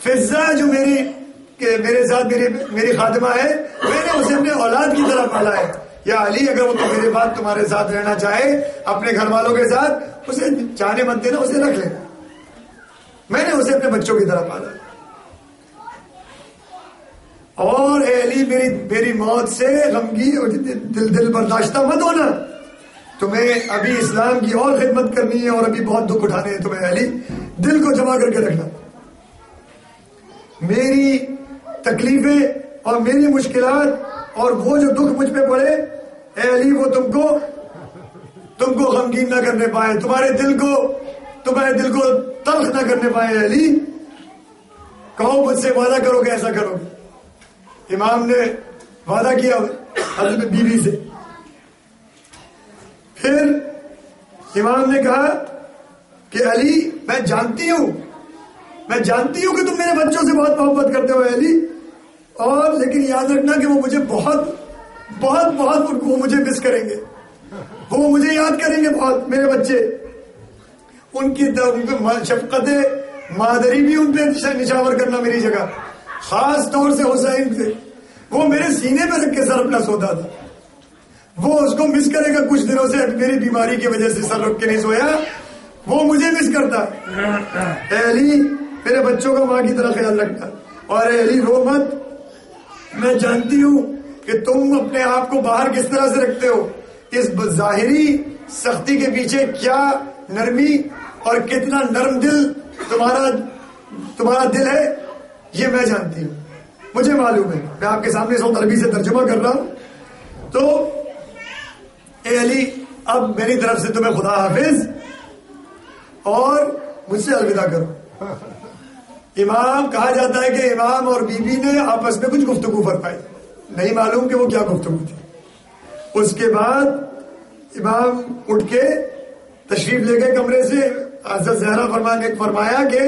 فضا جو میری، کہ میرے ساتھ میری میری خاتمہ ہے، میں نے اسے اپنے اولاد کی طرح پالا ہے یا علی، اگر وہ تو میرے بعد تمہارے ساتھ رہنا چاہے، اپنے گھر والوں کے ساتھ، اسے چاہنے مت دینا، اسے رکھ لینا۔ میں نے اسے اپنے بچوں کی طرح پالا۔ اور اے علی، میری میری موت سے غمگی اور دل دل برداشتہ مت ہونا۔ تمہیں ابھی اسلام کی اور خدمت کرنی ہے اور ابھی بہت دکھ اٹھانے ہیں تمہیں علی۔ دل کو جمع کر کے رکھنا۔ میری تکلیفیں اور میری مشکلات اور وہ جو دکھ مجھ پہ پڑے اے علی، وہ تم کو تم کو غمگین نہ کرنے پائے، تمہارے دل کو تمہارے دل کو تلخ نہ کرنے پائے علی۔ کہو مجھ سے وعدہ کرو کہ ایسا کرو۔ گے امام نے وعدہ کیا حضرت بیوی سے۔ پھر امام نے کہا کہ علی، میں جانتی ہوں، میں جانتی ہوں کہ تم میرے بچوں سے بہت محبت کرتے ہو علی، اور لیکن یاد رکھنا کہ وہ مجھے بہت بہت بہت وہ مجھے مس کریں گے۔ وہ مجھے یاد کریں گے بہت، میرے بچے۔ ان کی شفقت، مادری بھی ان پہ نشاور کرنا میری جگہ۔ خاص طور سے حسین سے۔ وہ میرے سینے پہ رکھ کے سر اپنا سوتا تھا۔ وہ اس کو مس کرے گا کچھ دنوں سے، میری بیماری کی وجہ سے سر رکھ کے نہیں سویا۔ وہ مجھے مس کرتا۔ اے علی میرے بچوں کا ماں کی طرح خیال رکھنا اور اے علی رو مت۔ میں جانتی ہوں کہ تم اپنے آپ کو باہر کس طرح سے رکھتے ہو؟ اس ظاہری سختی کے پیچھے کیا نرمی اور کتنا نرم دل تمہارا تمہارا دل ہے؟ یہ میں جانتی ہوں۔ مجھے معلوم ہے۔ میں آپ کے سامنے سو عربی سے ترجمہ کر رہا ہوں۔ تو اے علی، اب میری طرف سے تمہیں خدا حافظ اور مجھ سے الوداع کرو۔ امام، کہا جاتا ہے کہ امام اور بی بی نے آپس میں کچھ گفتگو فرمائی۔ نہیں معلوم کہ وہ کیا گفتگو تھی۔ اس کے بعد امام اٹھ کے تشریف لے گئے کمرے سے۔ حضرت زہرا فرمان نے فرمایا کہ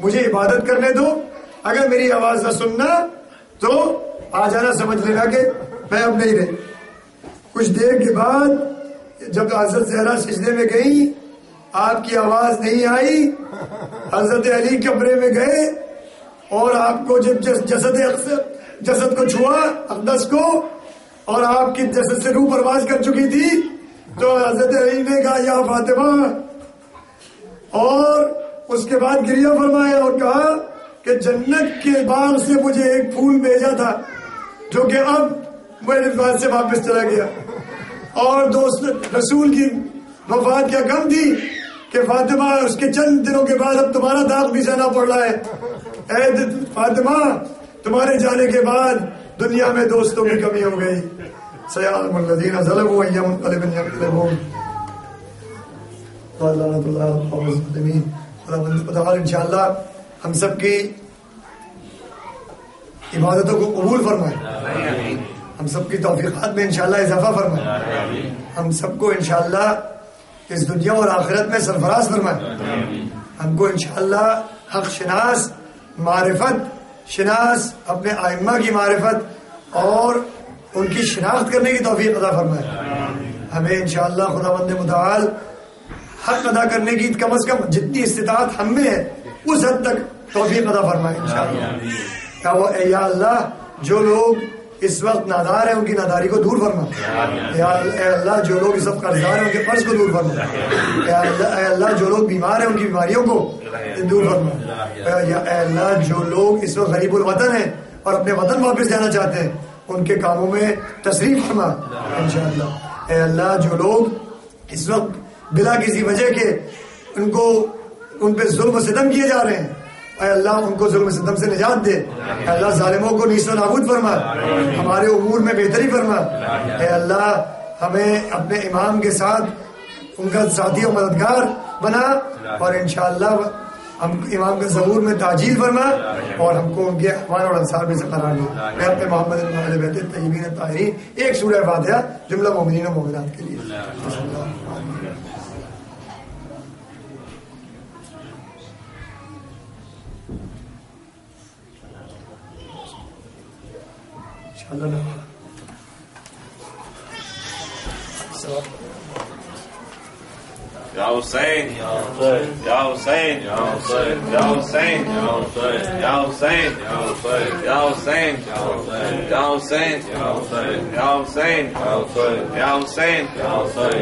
مجھے عبادت کرنے دو۔ اگر میری آواز نہ سننا تو آ جانا سمجھ لینا کہ میں اب نہیں رہی۔ کچھ دیر کے بعد جب حضرت زہرا سجدے میں گئی آپ کی آواز نہیں آئی۔ حضرت علی کمرے میں گئے اور آپ کو جب جسد جسد کو چھوا، اقدس کو، اور آپ کی جسد سے روح پرواز کر چکی تھی۔ تو حضرت علی نے کہا، یا فاطمہ، اور اس کے بعد گریا فرمایا اور کہا کہ جنت کے باغ سے مجھے ایک پھول بھیجا تھا، جو کہ اب میرے پاس سے واپس چلا گیا۔ اور دوست رسول کی وفات کیا کم تھی کہ فاطمہ اس کے چند دنوں کے بعد اب تمہارا داغ بھی سہنا پڑ رہا ہے۔ اے فاطمہ تمہارے جانے کے بعد دنیا میں دوستوں کی کمی ہو گئی۔ قال اللہ تعالی ان شاء اللہ ہم سب کی عبادتوں کو قبول فرمائے۔ ہم سب کی توفیقات میں انشاءاللہ اضافہ فرمائے۔ ہم سب کو انشاءاللہ اس دنیا اور آخرت میں سرفراز فرمائے۔ ہم کو انشاءاللہ حق شناس معرفت شناس اپنے آئمہ کی معرفت اور ان کی شناخت کرنے کی توفیق ادا فرمائے۔ ہمیں انشاءاللہ خدا بند متعال حق ادا کرنے کی کم از کم جتنی استطاعت ہم میں ہے اس حد تک توفیق ادا فرمائے انشاءاللہ۔ کیا وہ اے یا اللہ جو لوگ اس وقت نادار ہیں، ان کی ناداری کو دور فرما۔ یا اے اللہ، جو لوگ اس وقت قرضدار ہیں، ان کے قرض کو دور فرما۔ اے اللہ، جو لوگ بیمار ہیں، ان کی بیماریوں کو دور فرما۔ یا اے اللہ، جو لوگ اس وقت غریب الوطن ہیں اور اپنے وطن واپس جانا چاہتے ہیں، ان کے کاموں میں تصریف فرما۔ انشاءاللہ۔ اے اللہ، جو لوگ اس وقت بلا کسی وجہ کے ان کو، ان پہ ظلم و ستم کیے جا رہے ہیں اے اللہ، ان کو ظلم ستم سے نجات دے۔ اے اللہ، ظالموں کو نیس و نابود فرما۔ ہمارے امور میں بہتری فرما۔ اے اللہ، ہمیں اپنے امام کے ساتھ ان کا ساتھی و مددگار بنا۔ اور انشاءاللہ ہم امام کے ظہور میں تاجیل فرما۔ اور ہم کو ان کے اخوان اور انصار میں سے قرار دے۔ میں اپنے محمد طیبین طاہرین ایک سورہ فاتحہ، جملہ مومنین و مومنات کے لیے۔ I don't know. So. Y'all saying, y'all. Saying, y'all saying, y'all. Saying, y'all saying, y'all. Saying, y'all saying, y'all. Saying, y'all. Saying, y'all saying, y'all. Saying, y'all saying, y'all. Saying, y'all saying, y'all. Saying.